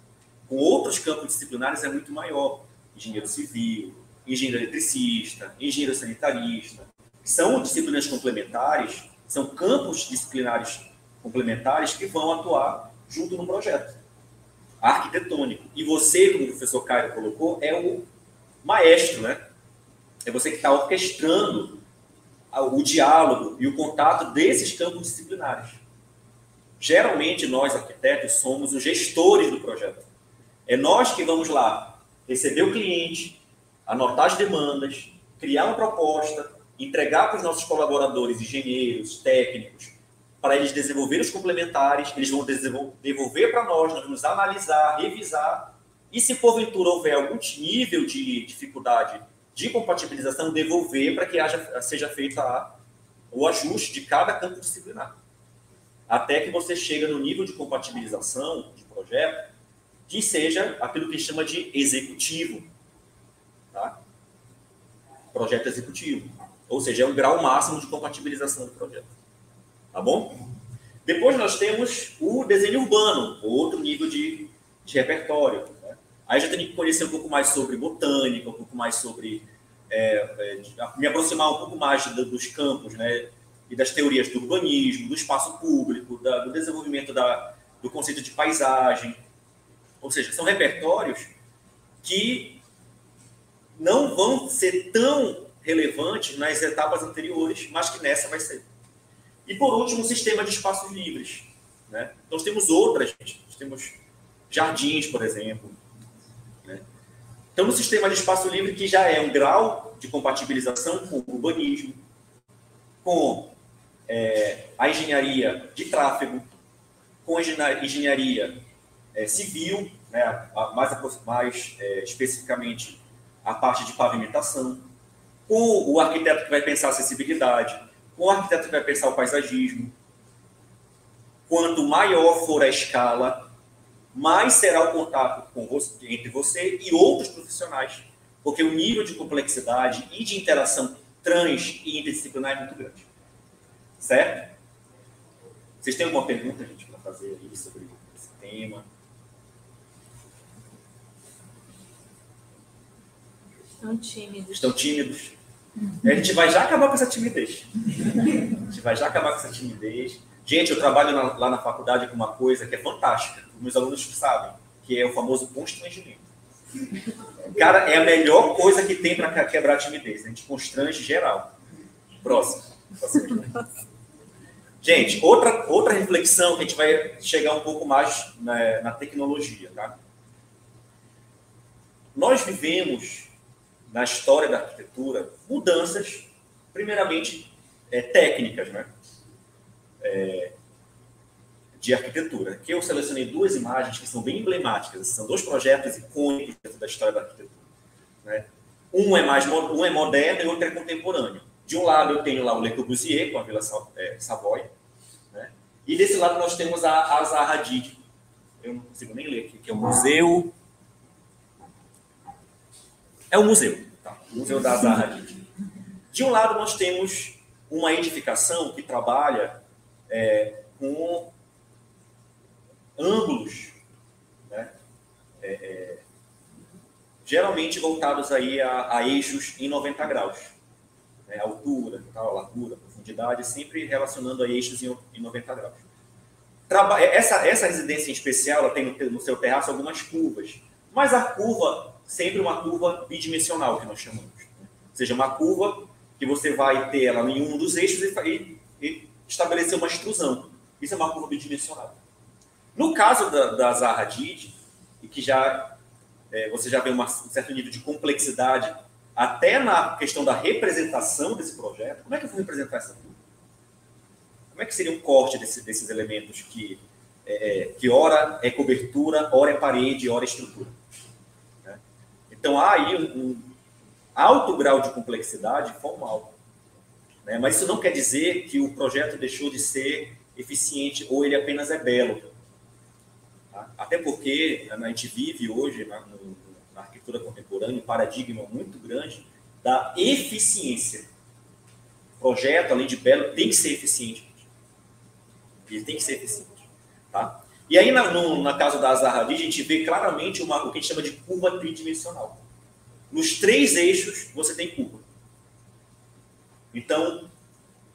com outros campos disciplinares é muito maior. Engenheiro civil, engenheiro eletricista, engenheiro sanitarista. São disciplinas complementares, são campos disciplinares complementares que vão atuar junto no projeto arquitetônico. E você, como o professor Caio colocou, é o maestro, né? É você que está orquestrando o diálogo e o contato desses campos disciplinares. Geralmente, nós, arquitetos, somos os gestores do projeto. É nós que vamos lá receber o cliente, anotar as demandas, criar uma proposta, entregar para os nossos colaboradores, engenheiros, técnicos, para eles desenvolverem os complementares, eles vão devolver para nós, nós vamos analisar, revisar, e se porventura houver algum nível de dificuldade de compatibilização, devolver para que haja, seja feito o ajuste de cada campo disciplinar. Até que você chega no nível de compatibilização de projeto que seja aquilo que chama de executivo. Tá? Projeto executivo. Ou seja, é um grau máximo de compatibilização do projeto. Tá bom? Depois nós temos o desenho urbano, outro nível de, de repertório. Né? Aí já tem que conhecer um pouco mais sobre botânica, um pouco mais sobre. É, é, me aproximar um pouco mais do, dos campos, né? E das teorias do urbanismo, do espaço público, da, do desenvolvimento da, do conceito de paisagem. Ou seja, são repertórios que não vão ser tão relevantes nas etapas anteriores, mas que nessa vai ser. E por último, o sistema de espaços livres. Né? Nós temos outras, nós temos jardins, por exemplo. Né? Então, no sistema de espaço livre, que já é um grau de compatibilização com o urbanismo, com é, a engenharia de tráfego, com a engenharia é, civil, né, mais, mais é, especificamente a parte de pavimentação, com o arquiteto que vai pensar acessibilidade, com o arquiteto que vai pensar o paisagismo. Quanto maior for a escala, mais será o contato você, entre você e outros profissionais, porque o nível de complexidade e de interação trans e interdisciplinar é muito grande. Certo? Vocês têm alguma pergunta, gente, para fazer aí sobre esse tema? Estão tímidos. Estão tímidos. A gente vai já acabar com essa timidez. A gente vai já acabar com essa timidez. Gente, eu trabalho na, lá na faculdade com uma coisa que é fantástica. Meus alunos sabem, que é o famoso constrangimento. Cara, é a melhor coisa que tem para quebrar a timidez. A gente constrange geral. Próximo. Gente, outra, outra reflexão que a gente vai chegar um pouco mais na, na tecnologia, tá? Nós vivemos na história da arquitetura mudanças, primeiramente é, técnicas, né? É, de arquitetura. Aqui eu selecionei duas imagens que são bem emblemáticas, são dois projetos icônicos dentro da história da arquitetura. Né? Um é mais um é moderno e outro é contemporâneo. De um lado eu tenho lá o Le Corbusier com a Vila é, Savoy, né? e desse lado nós temos a, a Hadid. Eu não consigo nem ler aqui, que é o museu. É o museu, museu da Hadid. De um lado nós temos uma edificação que trabalha é, com ângulos, né? É, é, geralmente voltados aí a, a, eixos em 90 graus. Né? Altura, tal, largura, profundidade, sempre relacionando a eixos em, em 90 graus. Traba essa, essa residência em especial ela tem no, no seu terraço algumas curvas, mas a curva, sempre uma curva bidimensional, que nós chamamos. Ou seja, uma curva que você vai ter ela em um dos eixos e, e, estabelecer uma extrusão. Isso é uma curva bidimensional. No caso da, da Zaha Hadid, e que já é, você já vê uma, um certo nível de complexidade até na questão da representação desse projeto, como é que eu vou representar essa curva? Como é que seria um corte desse, desses elementos que, é, é, que ora é cobertura, ora é parede, ora é estrutura? Né? Então há aí um, alto grau de complexidade formal. Né? Mas isso não quer dizer que o projeto deixou de ser eficiente ou ele apenas é belo. Tá? Até porque a gente vive hoje, na, no, na arquitetura contemporânea, um paradigma muito grande da eficiência. O projeto, além de belo, tem que ser eficiente. Ele tem que ser eficiente. Tá? E aí, na, no, na casa da Zaha Hadid, a gente vê claramente uma, o que a gente chama de curva tridimensional. Nos três eixos, você tem curva. Então,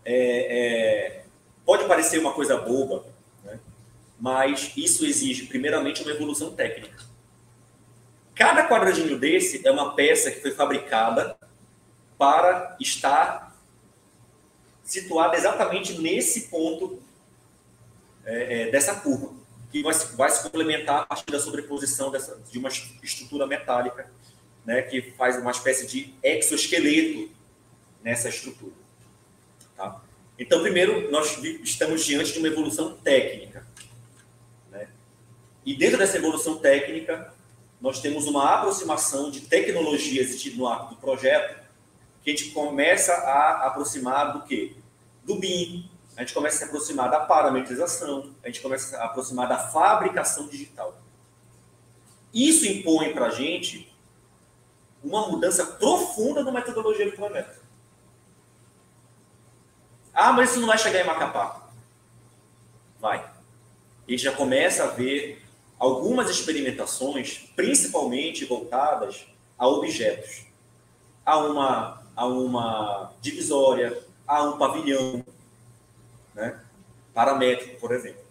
é, é, pode parecer uma coisa boba, mas isso exige, primeiramente, uma evolução técnica. Cada quadradinho desse é uma peça que foi fabricada para estar situada exatamente nesse ponto é, é, dessa curva, que vai, vai, se complementar a partir da sobreposição dessa, de uma estrutura metálica, né, que faz uma espécie de exoesqueleto nessa estrutura. Tá? Então, primeiro, nós estamos diante de uma evolução técnica. E dentro dessa evolução técnica, nós temos uma aproximação de tecnologias no arco do projeto, que a gente começa a aproximar do quê? Do BIM, a gente começa a se aproximar da parametrização, a gente começa a aproximar da fabricação digital. Isso impõe para a gente uma mudança profunda na metodologia do projeto. Ah, mas isso não vai chegar em Macapá. Vai. Gente já começa a ver algumas experimentações, principalmente voltadas a objetos, a uma, a uma divisória, a um pavilhão, né? paramétrico, por exemplo.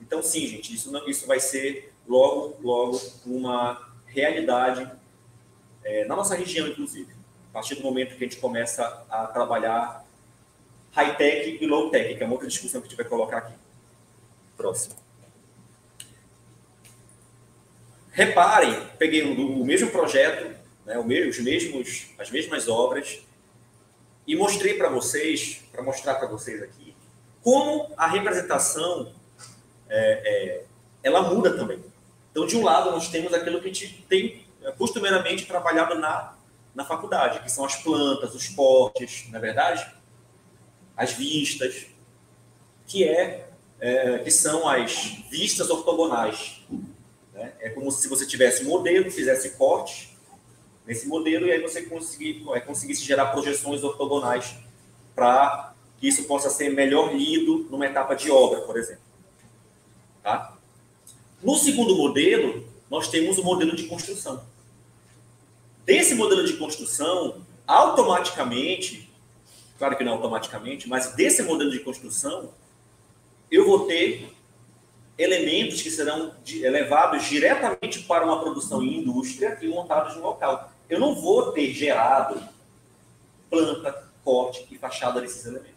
Então, sim, gente, isso, não, isso vai ser logo, logo uma realidade é, na nossa região, inclusive. A partir do momento que a gente começa a trabalhar high-tech e low-tech, que é uma outra discussão que a gente vai colocar aqui. Próximo. Reparem, peguei o, mesmo projeto, né, os mesmos, as mesmas obras, e mostrei para vocês, para mostrar para vocês aqui, como a representação é, é, ela muda também. Então, de um lado, nós temos aquilo que a gente tem é, costumeiramente trabalhado na, na faculdade, que são as plantas, os portes, na é verdade, as vistas, que é, é que são as vistas ortogonais. Né? É como se você tivesse um modelo, fizesse corte nesse modelo e aí você conseguir, é, conseguisse gerar projeções ortogonais para que isso possa ser melhor lido numa etapa de obra, por exemplo. Tá? No segundo modelo, nós temos o modelo de construção. Desse modelo de construção, automaticamente, claro que não automaticamente, mas desse modelo de construção, eu vou ter elementos que serão levados diretamente para uma produção em indústria e montados no local. Eu não vou ter gerado planta, corte e fachada desses elementos.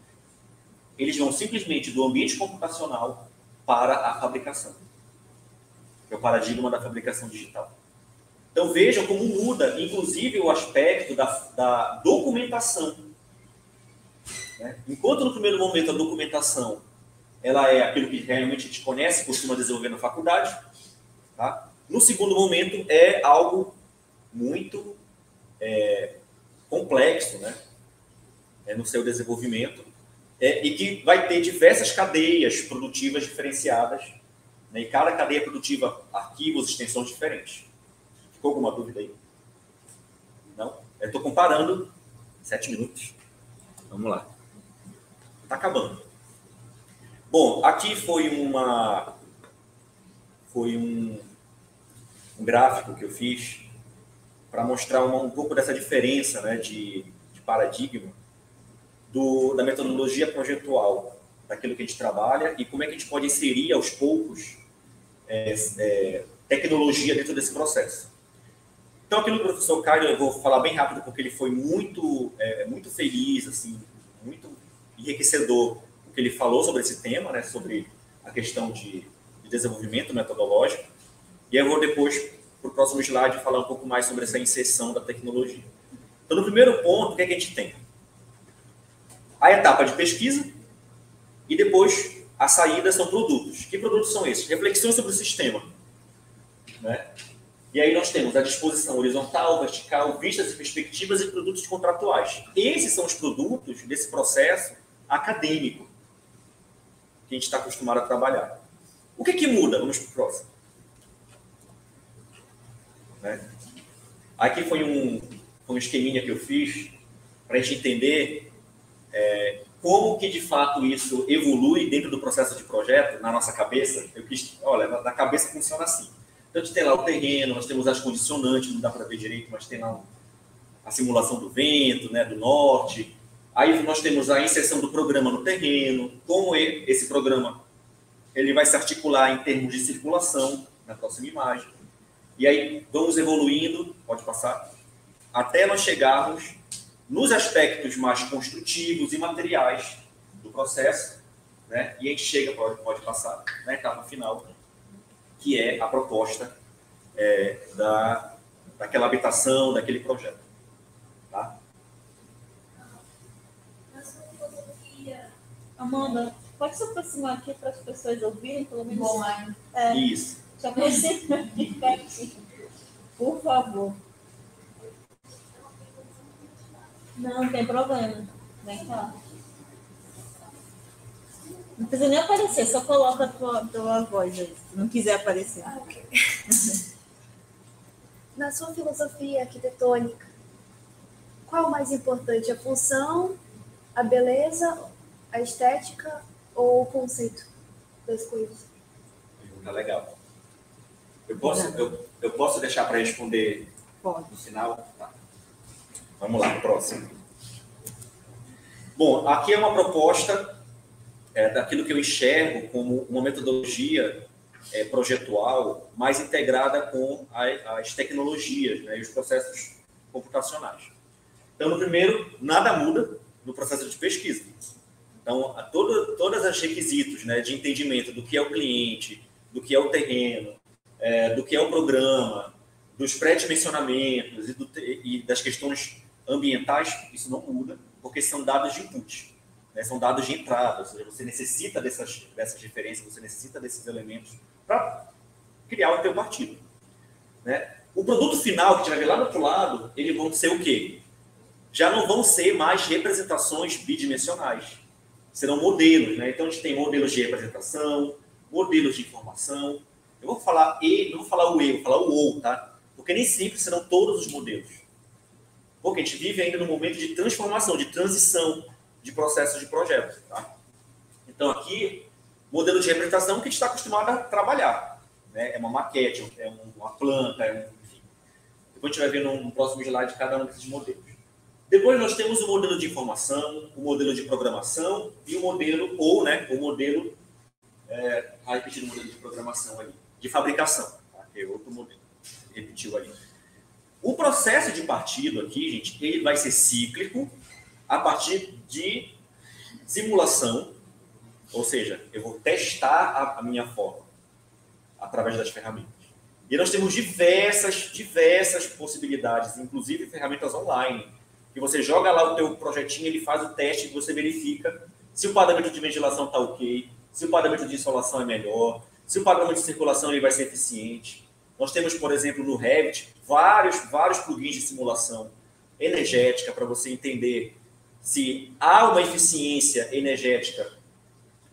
Eles vão simplesmente do ambiente computacional para a fabricação. É o paradigma da fabricação digital. Então vejam como muda, inclusive, o aspecto da, da documentação. Né? Enquanto no primeiro momento a documentação ela é aquilo que realmente a gente conhece, costuma desenvolver na faculdade. Tá? No segundo momento, é algo muito é, complexo, né? É, no seu desenvolvimento, é, e que vai ter diversas cadeias produtivas diferenciadas, né? e cada cadeia produtiva, arquivos, extensões diferentes. Ficou alguma dúvida aí? Não? Eu estou comparando sete minutos. Vamos lá. Está acabando. Bom, aqui foi uma foi um, um gráfico que eu fiz para mostrar uma, um pouco dessa diferença né, de, de paradigma do, da metodologia projetual, daquilo que a gente trabalha e como é que a gente pode inserir aos poucos é, é, tecnologia dentro desse processo. Então, aquilo do professor Caio, eu vou falar bem rápido, porque ele foi muito, é, muito feliz, assim, muito enriquecedor o que ele falou sobre esse tema, né, sobre a questão de, de desenvolvimento metodológico. E eu vou depois, para o próximo slide, falar um pouco mais sobre essa inserção da tecnologia. Então, no primeiro ponto, o que, é que a gente tem? A etapa de pesquisa e depois a saída são produtos. Que produtos são esses? Reflexões sobre o sistema. Né? E aí nós temos a disposição horizontal, vertical, vistas e perspectivas e produtos contratuais. Esses são os produtos desse processo acadêmico que a gente está acostumado a trabalhar. O que, que muda? Vamos para o próximo. Né? Aqui foi um, um esqueminha que eu fiz para a gente entender é, como que de fato isso evolui dentro do processo de projeto na nossa cabeça. Eu quis, olha, na cabeça funciona assim. Então, a gente tem lá o terreno, nós temos as condicionantes, não dá para ver direito, mas tem lá a simulação do vento, né, do norte. Aí nós temos a inserção do programa no terreno, como esse programa ele vai se articular em termos de circulação, na próxima imagem. E aí vamos evoluindo, pode passar, até nós chegarmos nos aspectos mais construtivos e materiais do processo, né? E a gente chega, pode, pode passar, na etapa final, que é a proposta é, da, daquela habitação, daquele projeto. Tá? Amanda, pode se aproximar aqui para as pessoas ouvirem, pelo menos? Bom, é, Isso. Se aproxima aqui por favor. Não, não tem problema. Vem cá. Não precisa nem aparecer, só coloca a tua, tua voz aí, se não quiser aparecer. Ah, okay. Na sua filosofia arquitetônica, qual o mais importante? A função, a beleza, a estética ou o conceito das coisas? Pergunta legal. Eu posso, eu, eu posso deixar para responder Pode. no final? Tá. Vamos lá, próximo. Bom, aqui é uma proposta é, daquilo que eu enxergo como uma metodologia é, projetual mais integrada com a, as tecnologias né, e os processos computacionais. Então, no primeiro, nada muda no processo de pesquisa. Então, todo, todas as requisitos né, de entendimento do que é o cliente, do que é o terreno, é, do que é o programa, dos pré-dimensionamentos e, do, e das questões ambientais, isso não muda, porque são dados de input né, são dados de entrada, ou seja, você necessita dessas, dessas referências, você necessita desses elementos para criar o teu partido. Né? O produto final que a gente vai ver lá do outro lado, ele vão ser o quê? Já não vão ser mais representações bidimensionais. Serão modelos, né? Então a gente tem modelos de representação, modelos de informação. Eu vou falar e, não vou falar o e, vou falar o ou, tá? Porque nem sempre serão todos os modelos. Porque a gente vive ainda num momento de transformação, de transição de processos de projeto. Tá? Então, aqui, modelo de representação que a gente está acostumado a trabalhar. Né? É uma maquete, é uma planta, é um, enfim. Depois a gente vai ver no, próximo slide cada um desses modelos. Depois nós temos o modelo de informação, o modelo de programação e o modelo, ou né, o modelo, é, repetir o modelo de programação ali, de fabricação, tá? que é outro modelo, repetiu ali. O processo de partido aqui, gente, ele vai ser cíclico, a partir de simulação, ou seja, eu vou testar a, minha forma através das ferramentas. E nós temos diversas, diversas possibilidades, inclusive ferramentas online, que você joga lá o teu projetinho, ele faz o teste e você verifica se o padrão de ventilação está ok, se o padrão de insolação é melhor, se o padrão de circulação ele vai ser eficiente. Nós temos, por exemplo, no Revit, vários, vários plugins de simulação energética, para você entender se há uma eficiência energética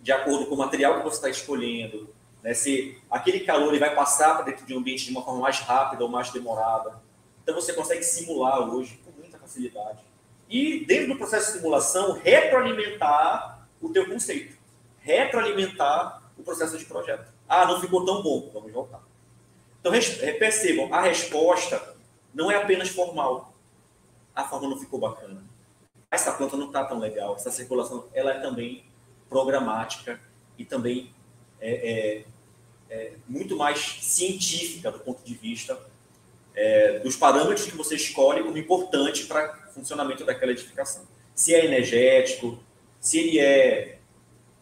de acordo com o material que você está escolhendo, né? se aquele calor ele vai passar para dentro de um ambiente de uma forma mais rápida ou mais demorada. Então você consegue simular hoje com muita facilidade. E dentro do processo de simulação, retroalimentar o teu conceito. Retroalimentar o processo de projeto. Ah, não ficou tão bom, vamos voltar. Então percebam, a resposta não é apenas formal. A forma não ficou bacana. Essa planta não está tão legal. Essa circulação, ela é também programática e também é, é, é muito mais científica do ponto de vista é, dos parâmetros que você escolhe como importante para funcionamento daquela edificação. Se é energético, se ele é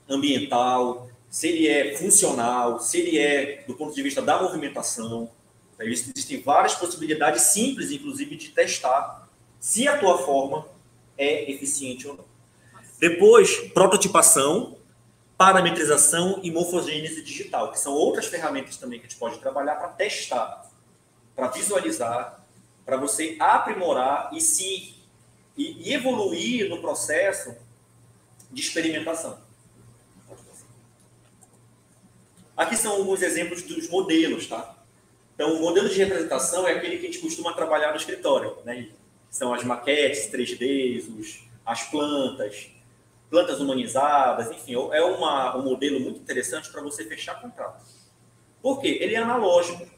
ambiental, se ele é funcional, se ele é do ponto de vista da movimentação. Existem várias possibilidades simples, inclusive, de testar se a tua forma é eficiente ou não. Depois, prototipação, parametrização e morfogênese digital, que são outras ferramentas também que a gente pode trabalhar para testar, para visualizar, para você aprimorar e se e, e evoluir no processo de experimentação. Aqui são alguns exemplos dos modelos, tá? Então, o modelo de representação é aquele que a gente costuma trabalhar no escritório, né? São as maquetes 3D, os, as plantas, plantas humanizadas, enfim, é uma, um modelo muito interessante para você fechar contrato. Por quê? Ele é analógico.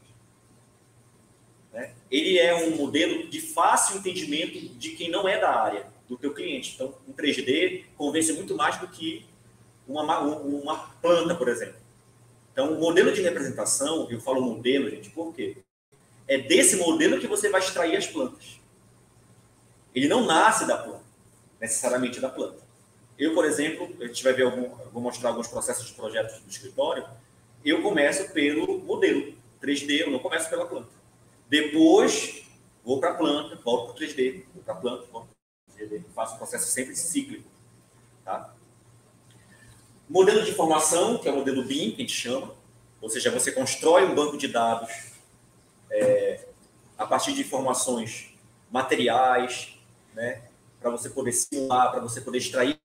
Né? Ele é um modelo de fácil entendimento de quem não é da área, do teu cliente. Então, um 3D convence muito mais do que uma, uma planta, por exemplo. Então, o modelo de representação, eu falo modelo, gente, por quê? É desse modelo que você vai extrair as plantas. Ele não nasce da planta, necessariamente da planta. Eu, por exemplo, a gente vai ver algum, vou mostrar alguns processos de projetos do escritório. Eu começo pelo modelo 3D, eu não começo pela planta. Depois vou para a planta, volto para o 3D, vou para a planta, volto para o 3D. Faço o processo sempre cíclico. Tá? Modelo de informação, que é o modelo BIM, que a gente chama, ou seja, você constrói um banco de dados é, a partir de informações materiais, né, para você poder simular, para você poder extrair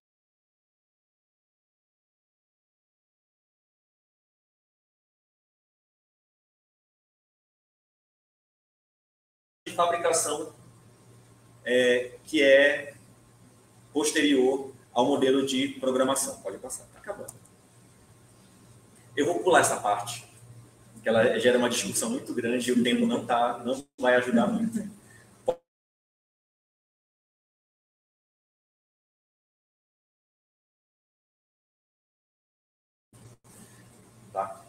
fabricação é, que é posterior ao modelo de programação. Pode passar, está acabando. Eu vou pular essa parte, que ela gera uma discussão muito grande e o tempo não tá, não vai ajudar muito. Tá?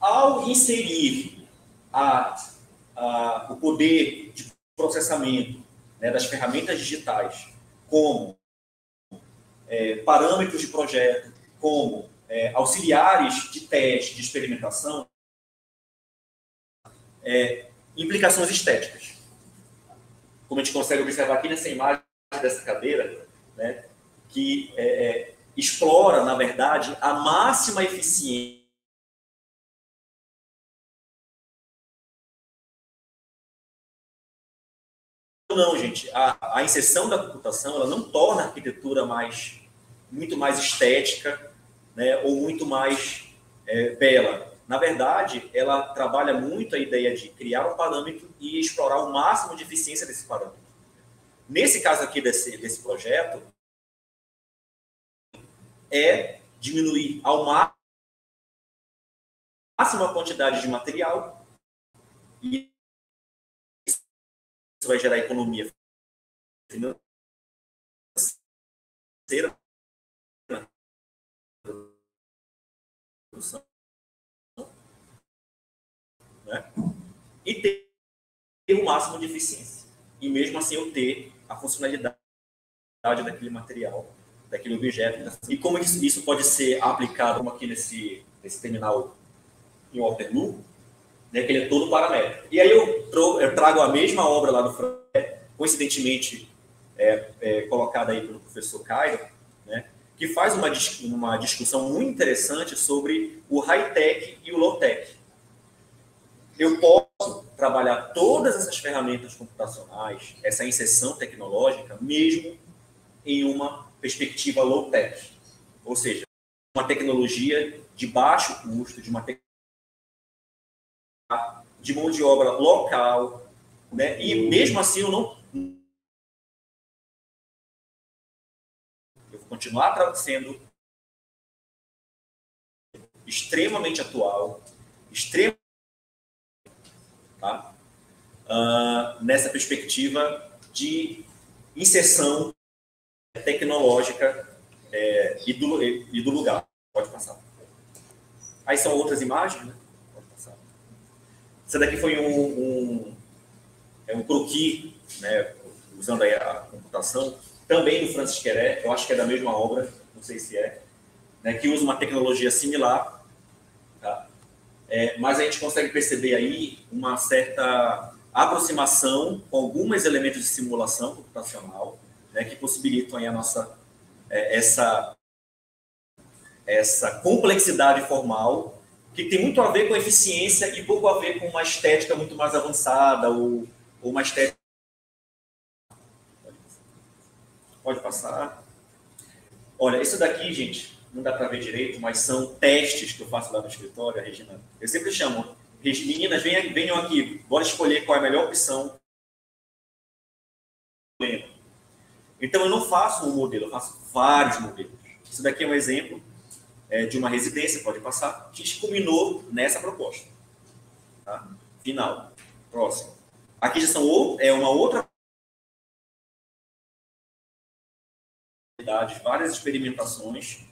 Ao inserir a, a, o poder de processamento né, das ferramentas digitais como é, parâmetros de projeto, como é, auxiliares de teste, de experimentação, é, implicações estéticas. Como a gente consegue observar aqui nessa imagem dessa cadeira, né, que é, é, explora, na verdade, a máxima eficiência não, gente. A, a inserção da computação ela não torna a arquitetura mais muito mais estética, né, ou muito mais é, bela. Na verdade, ela trabalha muito a ideia de criar um parâmetro e explorar o máximo de eficiência desse parâmetro. Nesse caso aqui desse, desse projeto, é diminuir ao máximo a quantidade de material e vai gerar economia financeira né? e ter o máximo de eficiência. E mesmo assim eu ter a funcionalidade daquele material, daquele objeto. E como isso pode ser aplicado, como aqui nesse, nesse terminal em Waterloo, né, que ele é todo paramétrico. E aí eu, trago a mesma obra lá do Fred, coincidentemente é, é, colocada aí pelo professor Caio, né, que faz uma, uma discussão muito interessante sobre o high-tech e o low-tech. Eu posso trabalhar todas essas ferramentas computacionais, essa inserção tecnológica, mesmo em uma perspectiva low-tech, ou seja, uma tecnologia de baixo custo, de uma de mão de obra local, né? E mesmo assim eu não eu vou continuar sendo extremamente atual, extremamente tá? Uh, nessa perspectiva de inserção tecnológica é, e, do, e do lugar. Pode passar. Aí são outras imagens, né? Essa daqui foi um, um, é um croquis, né? usando aí a computação, também do Francis Queré, eu acho que é da mesma obra, não sei se é, né? que usa uma tecnologia similar, tá? É, mas a gente consegue perceber aí uma certa aproximação com alguns elementos de simulação computacional, né, que possibilitam aí a nossa é, essa essa complexidade formal que tem muito a ver com eficiência e pouco a ver com uma estética muito mais avançada ou, ou uma estética. Pode passar. Olha isso daqui gente não dá para ver direito mas são testes que eu faço lá no escritório Regina. Eu sempre chamo meninas venham, venham aqui bora escolher qual é a melhor opção. Então, eu não faço um modelo, eu faço vários modelos. Isso daqui é um exemplo é, de uma residência, pode passar, que culminou nessa proposta. Tá? Final. Próximo. Aqui já são é uma outra várias experimentações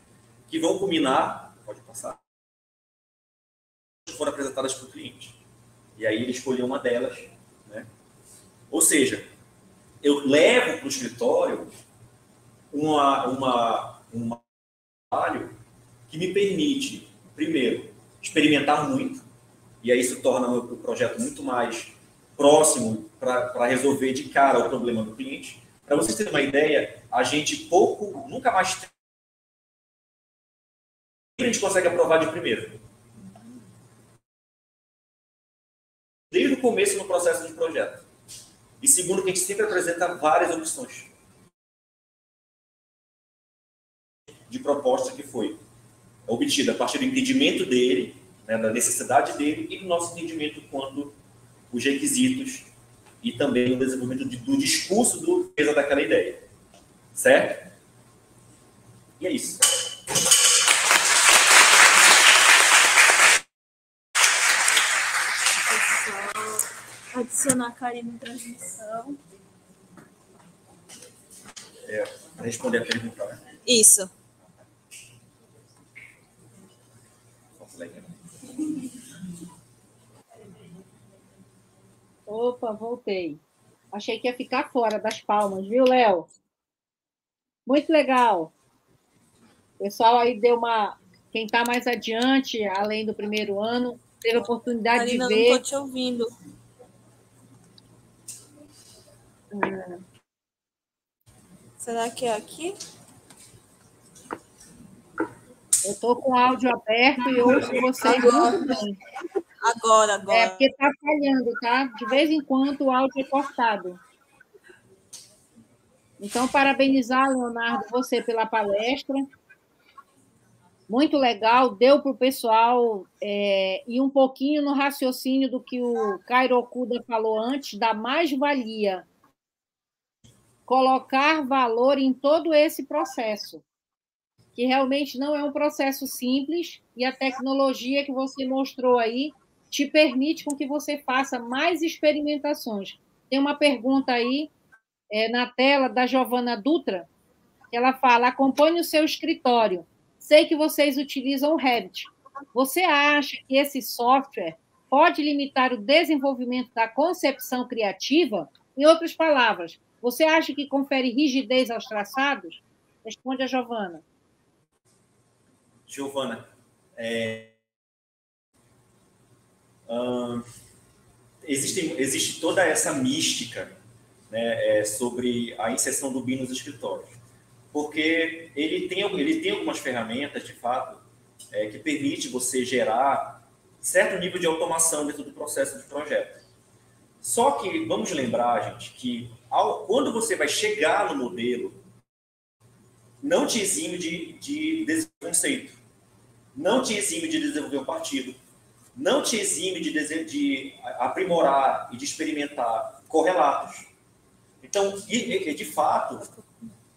que vão culminar, pode passar, foram apresentadas para o cliente. E aí ele escolheu uma delas. Né? Ou seja, eu levo para o escritório uma, uma, um trabalho que me permite, primeiro, experimentar muito, e aí isso torna o projeto muito mais próximo para resolver de cara o problema do cliente. Para vocês terem uma ideia, a gente pouco, nunca mais. A gente consegue aprovar de primeiro. Desde o começo no processo de projeto. E segundo, que a gente sempre apresenta várias opções de proposta que foi obtida a partir do entendimento dele, né, da necessidade dele e do nosso entendimento quanto os requisitos e também o desenvolvimento de, do discurso do defesa daquela ideia. Certo? E é isso. adicionar a Karina em transmissão. É, responder a pergunta, né? Isso. Opa, voltei. Achei que ia ficar fora das palmas, viu, Léo? Muito legal. O pessoal aí deu uma. Quem está mais adiante, além do primeiro ano, teve a oportunidade Marina, de ver. Não estou te ouvindo. Será que é aqui? Eu estou com o áudio aberto e ouço vocês muito bem. Agora, agora. É porque está falhando, tá? De vez em quando o áudio é cortado. Então, parabenizar, Leonardo, você pela palestra. Muito legal, deu para o pessoal é, ir um pouquinho no raciocínio do que o Cairo Okuda falou antes, da mais-valia colocar valor em todo esse processo, que realmente não é um processo simples e a tecnologia que você mostrou aí te permite com que você faça mais experimentações. Tem uma pergunta aí é, na tela da Giovana Dutra, que ela fala: acompanhe o seu escritório. Sei que vocês utilizam o Revit. Você acha que esse software pode limitar o desenvolvimento da concepção criativa? Em outras palavras, você acha que confere rigidez aos traçados? Responde a Giovana. Giovana, é... existe, existe toda essa mística né, é, sobre a inserção do BIM nos escritórios, porque ele tem, ele tem algumas ferramentas, de fato, é, que permite você gerar certo nível de automação dentro do processo de projeto. Só que vamos lembrar, gente, que ao, quando você vai chegar no modelo, não te exime de, de não te exime de desenvolver um partido, não te exime de, de aprimorar e de experimentar correlatos. Então, de fato,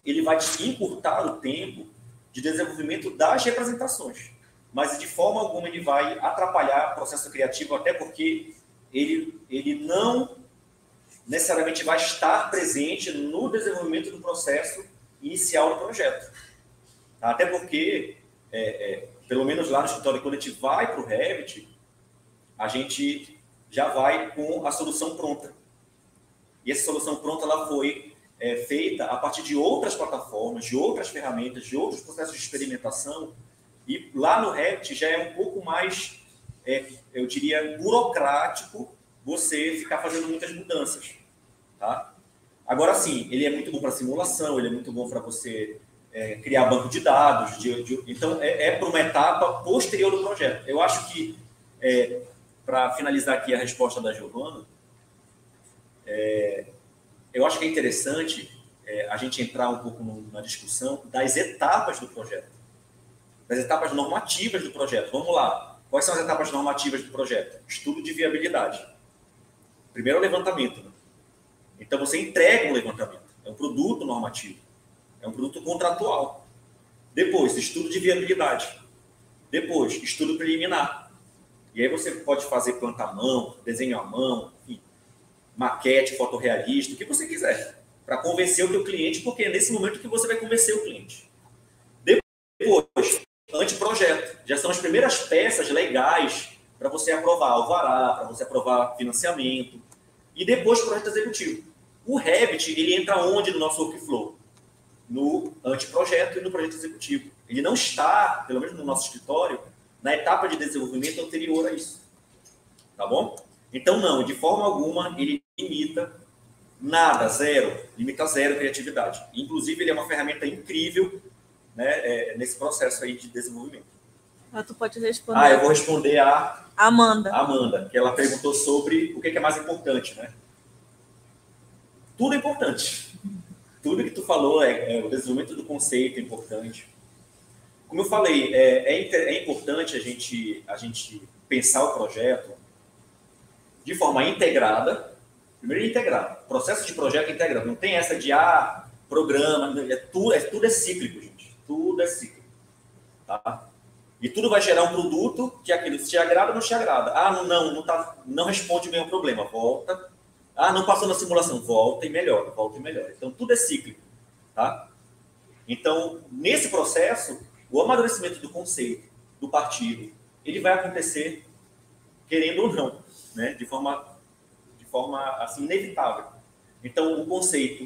ele vai te encurtar o tempo de desenvolvimento das representações, mas de forma alguma ele vai atrapalhar o processo criativo, até porque ele, ele não necessariamente vai estar presente no desenvolvimento do processo inicial do projeto. Até porque, é, é, pelo menos lá no escritório, quando a gente vai para o Revit, a gente já vai com a solução pronta. E essa solução pronta ela foi é, feita a partir de outras plataformas, de outras ferramentas, de outros processos de experimentação. E lá no Revit já é um pouco mais, é, eu diria, burocrático você ficar fazendo muitas mudanças. Tá? Agora sim, ele é muito bom para simulação, ele é muito bom para você é, criar banco de dados. De, de, então, é, é para uma etapa posterior do projeto. Eu acho que, é, para finalizar aqui a resposta da Giovana, é, eu acho que é interessante é, a gente entrar um pouco no, na discussão das etapas do projeto, das etapas normativas do projeto. Vamos lá. Quais são as etapas normativas do projeto? Estudo de viabilidade. Primeiro o levantamento. Né? Então você entrega um levantamento. É um produto normativo. É um produto contratual. Depois, estudo de viabilidade. Depois, estudo preliminar. E aí você pode fazer planta à mão, desenho à mão, enfim, maquete, fotorrealista, o que você quiser, para convencer o teu cliente, porque é nesse momento que você vai convencer o cliente. Depois, anteprojeto. Já são as primeiras peças legais para você aprovar alvará, para você aprovar financiamento. E depois, projeto executivo. O Revit, ele entra onde no nosso workflow? No anteprojeto e no projeto executivo. Ele não está, pelo menos no nosso escritório, na etapa de desenvolvimento anterior a isso. Tá bom? Então, não, de forma alguma, ele limita nada, zero, limita zero criatividade. Inclusive, ele é uma ferramenta incrível né, é, nesse processo aí de desenvolvimento. Ah, tu pode responder. Ah, eu vou responder a Amanda. Amanda, que ela perguntou sobre o que é mais importante, né? Tudo é importante. Tudo que tu falou é, é o desenvolvimento do conceito é importante. Como eu falei, é, é, é importante a gente, a gente pensar o projeto de forma integrada. Primeiro, integrar. Processo de projeto integrado. Não tem essa de, ah, programa. É tudo, é, tudo é cíclico, gente. Tudo é cíclico. Tá? E tudo vai gerar um produto que aquilo te agrada ou não te agrada. Ah, não, não, não, tá, não responde bem ao problema. Volta. Ah, não passou na simulação. Volta e melhora, volta e melhora. Então, tudo é cíclico. Tá? Então, nesse processo, o amadurecimento do conceito, do partido, ele vai acontecer querendo ou não né, de forma, de forma assim, inevitável. Então, o conceito,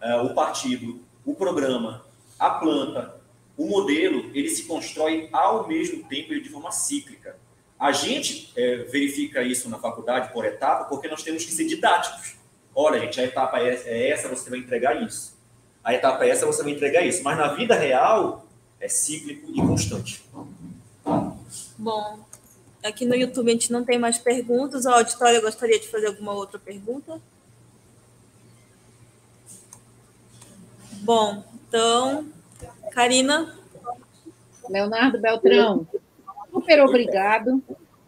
uh, o partido, o programa, a planta, o modelo, ele se constrói ao mesmo tempo e de forma cíclica. A gente é, verifica isso na faculdade por etapa, porque nós temos que ser didáticos. Olha, gente, a etapa é, é essa, você vai entregar isso. A etapa é essa, você vai entregar isso. Mas na vida real, é cíclico e constante. Bom, Aqui no YouTube a gente não tem mais perguntas. O auditório gostaria de fazer alguma outra pergunta? Bom, então, Karina. Leonardo Beltrão, super obrigado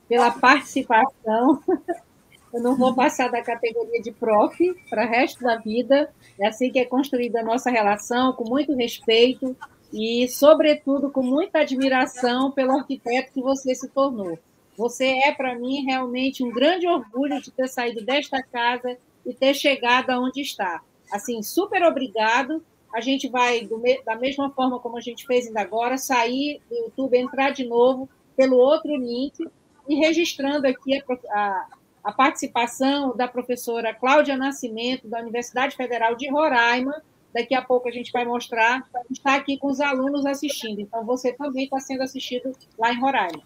pela participação. Eu não vou passar da categoria de prof para o resto da vida. É assim que é construída a nossa relação, com muito respeito e, sobretudo, com muita admiração pelo arquiteto que você se tornou. Você é, para mim, realmente um grande orgulho de ter saído desta casa e ter chegado aonde está. Assim, super obrigado. A gente vai, da mesma forma como a gente fez ainda agora, sair do YouTube, entrar de novo pelo outro link e registrando aqui a, a, a participação da professora Cláudia Nascimento, da Universidade Federal de Roraima. Daqui a pouco a gente vai mostrar, está aqui com os alunos assistindo. Então, você também está sendo assistido lá em Roraima.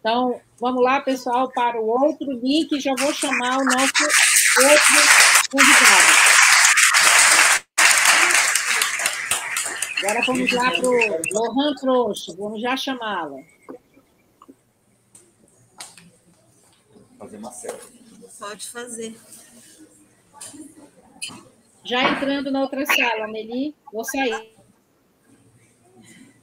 Então, vamos lá, pessoal, para o outro link. Já vou chamar o nosso outro convidado. Agora vamos lá para o Lohan Trouxa. Vamos já chamá-la. Fazer uma selfie. Pode fazer. Já entrando na outra sala, Meli, vou sair.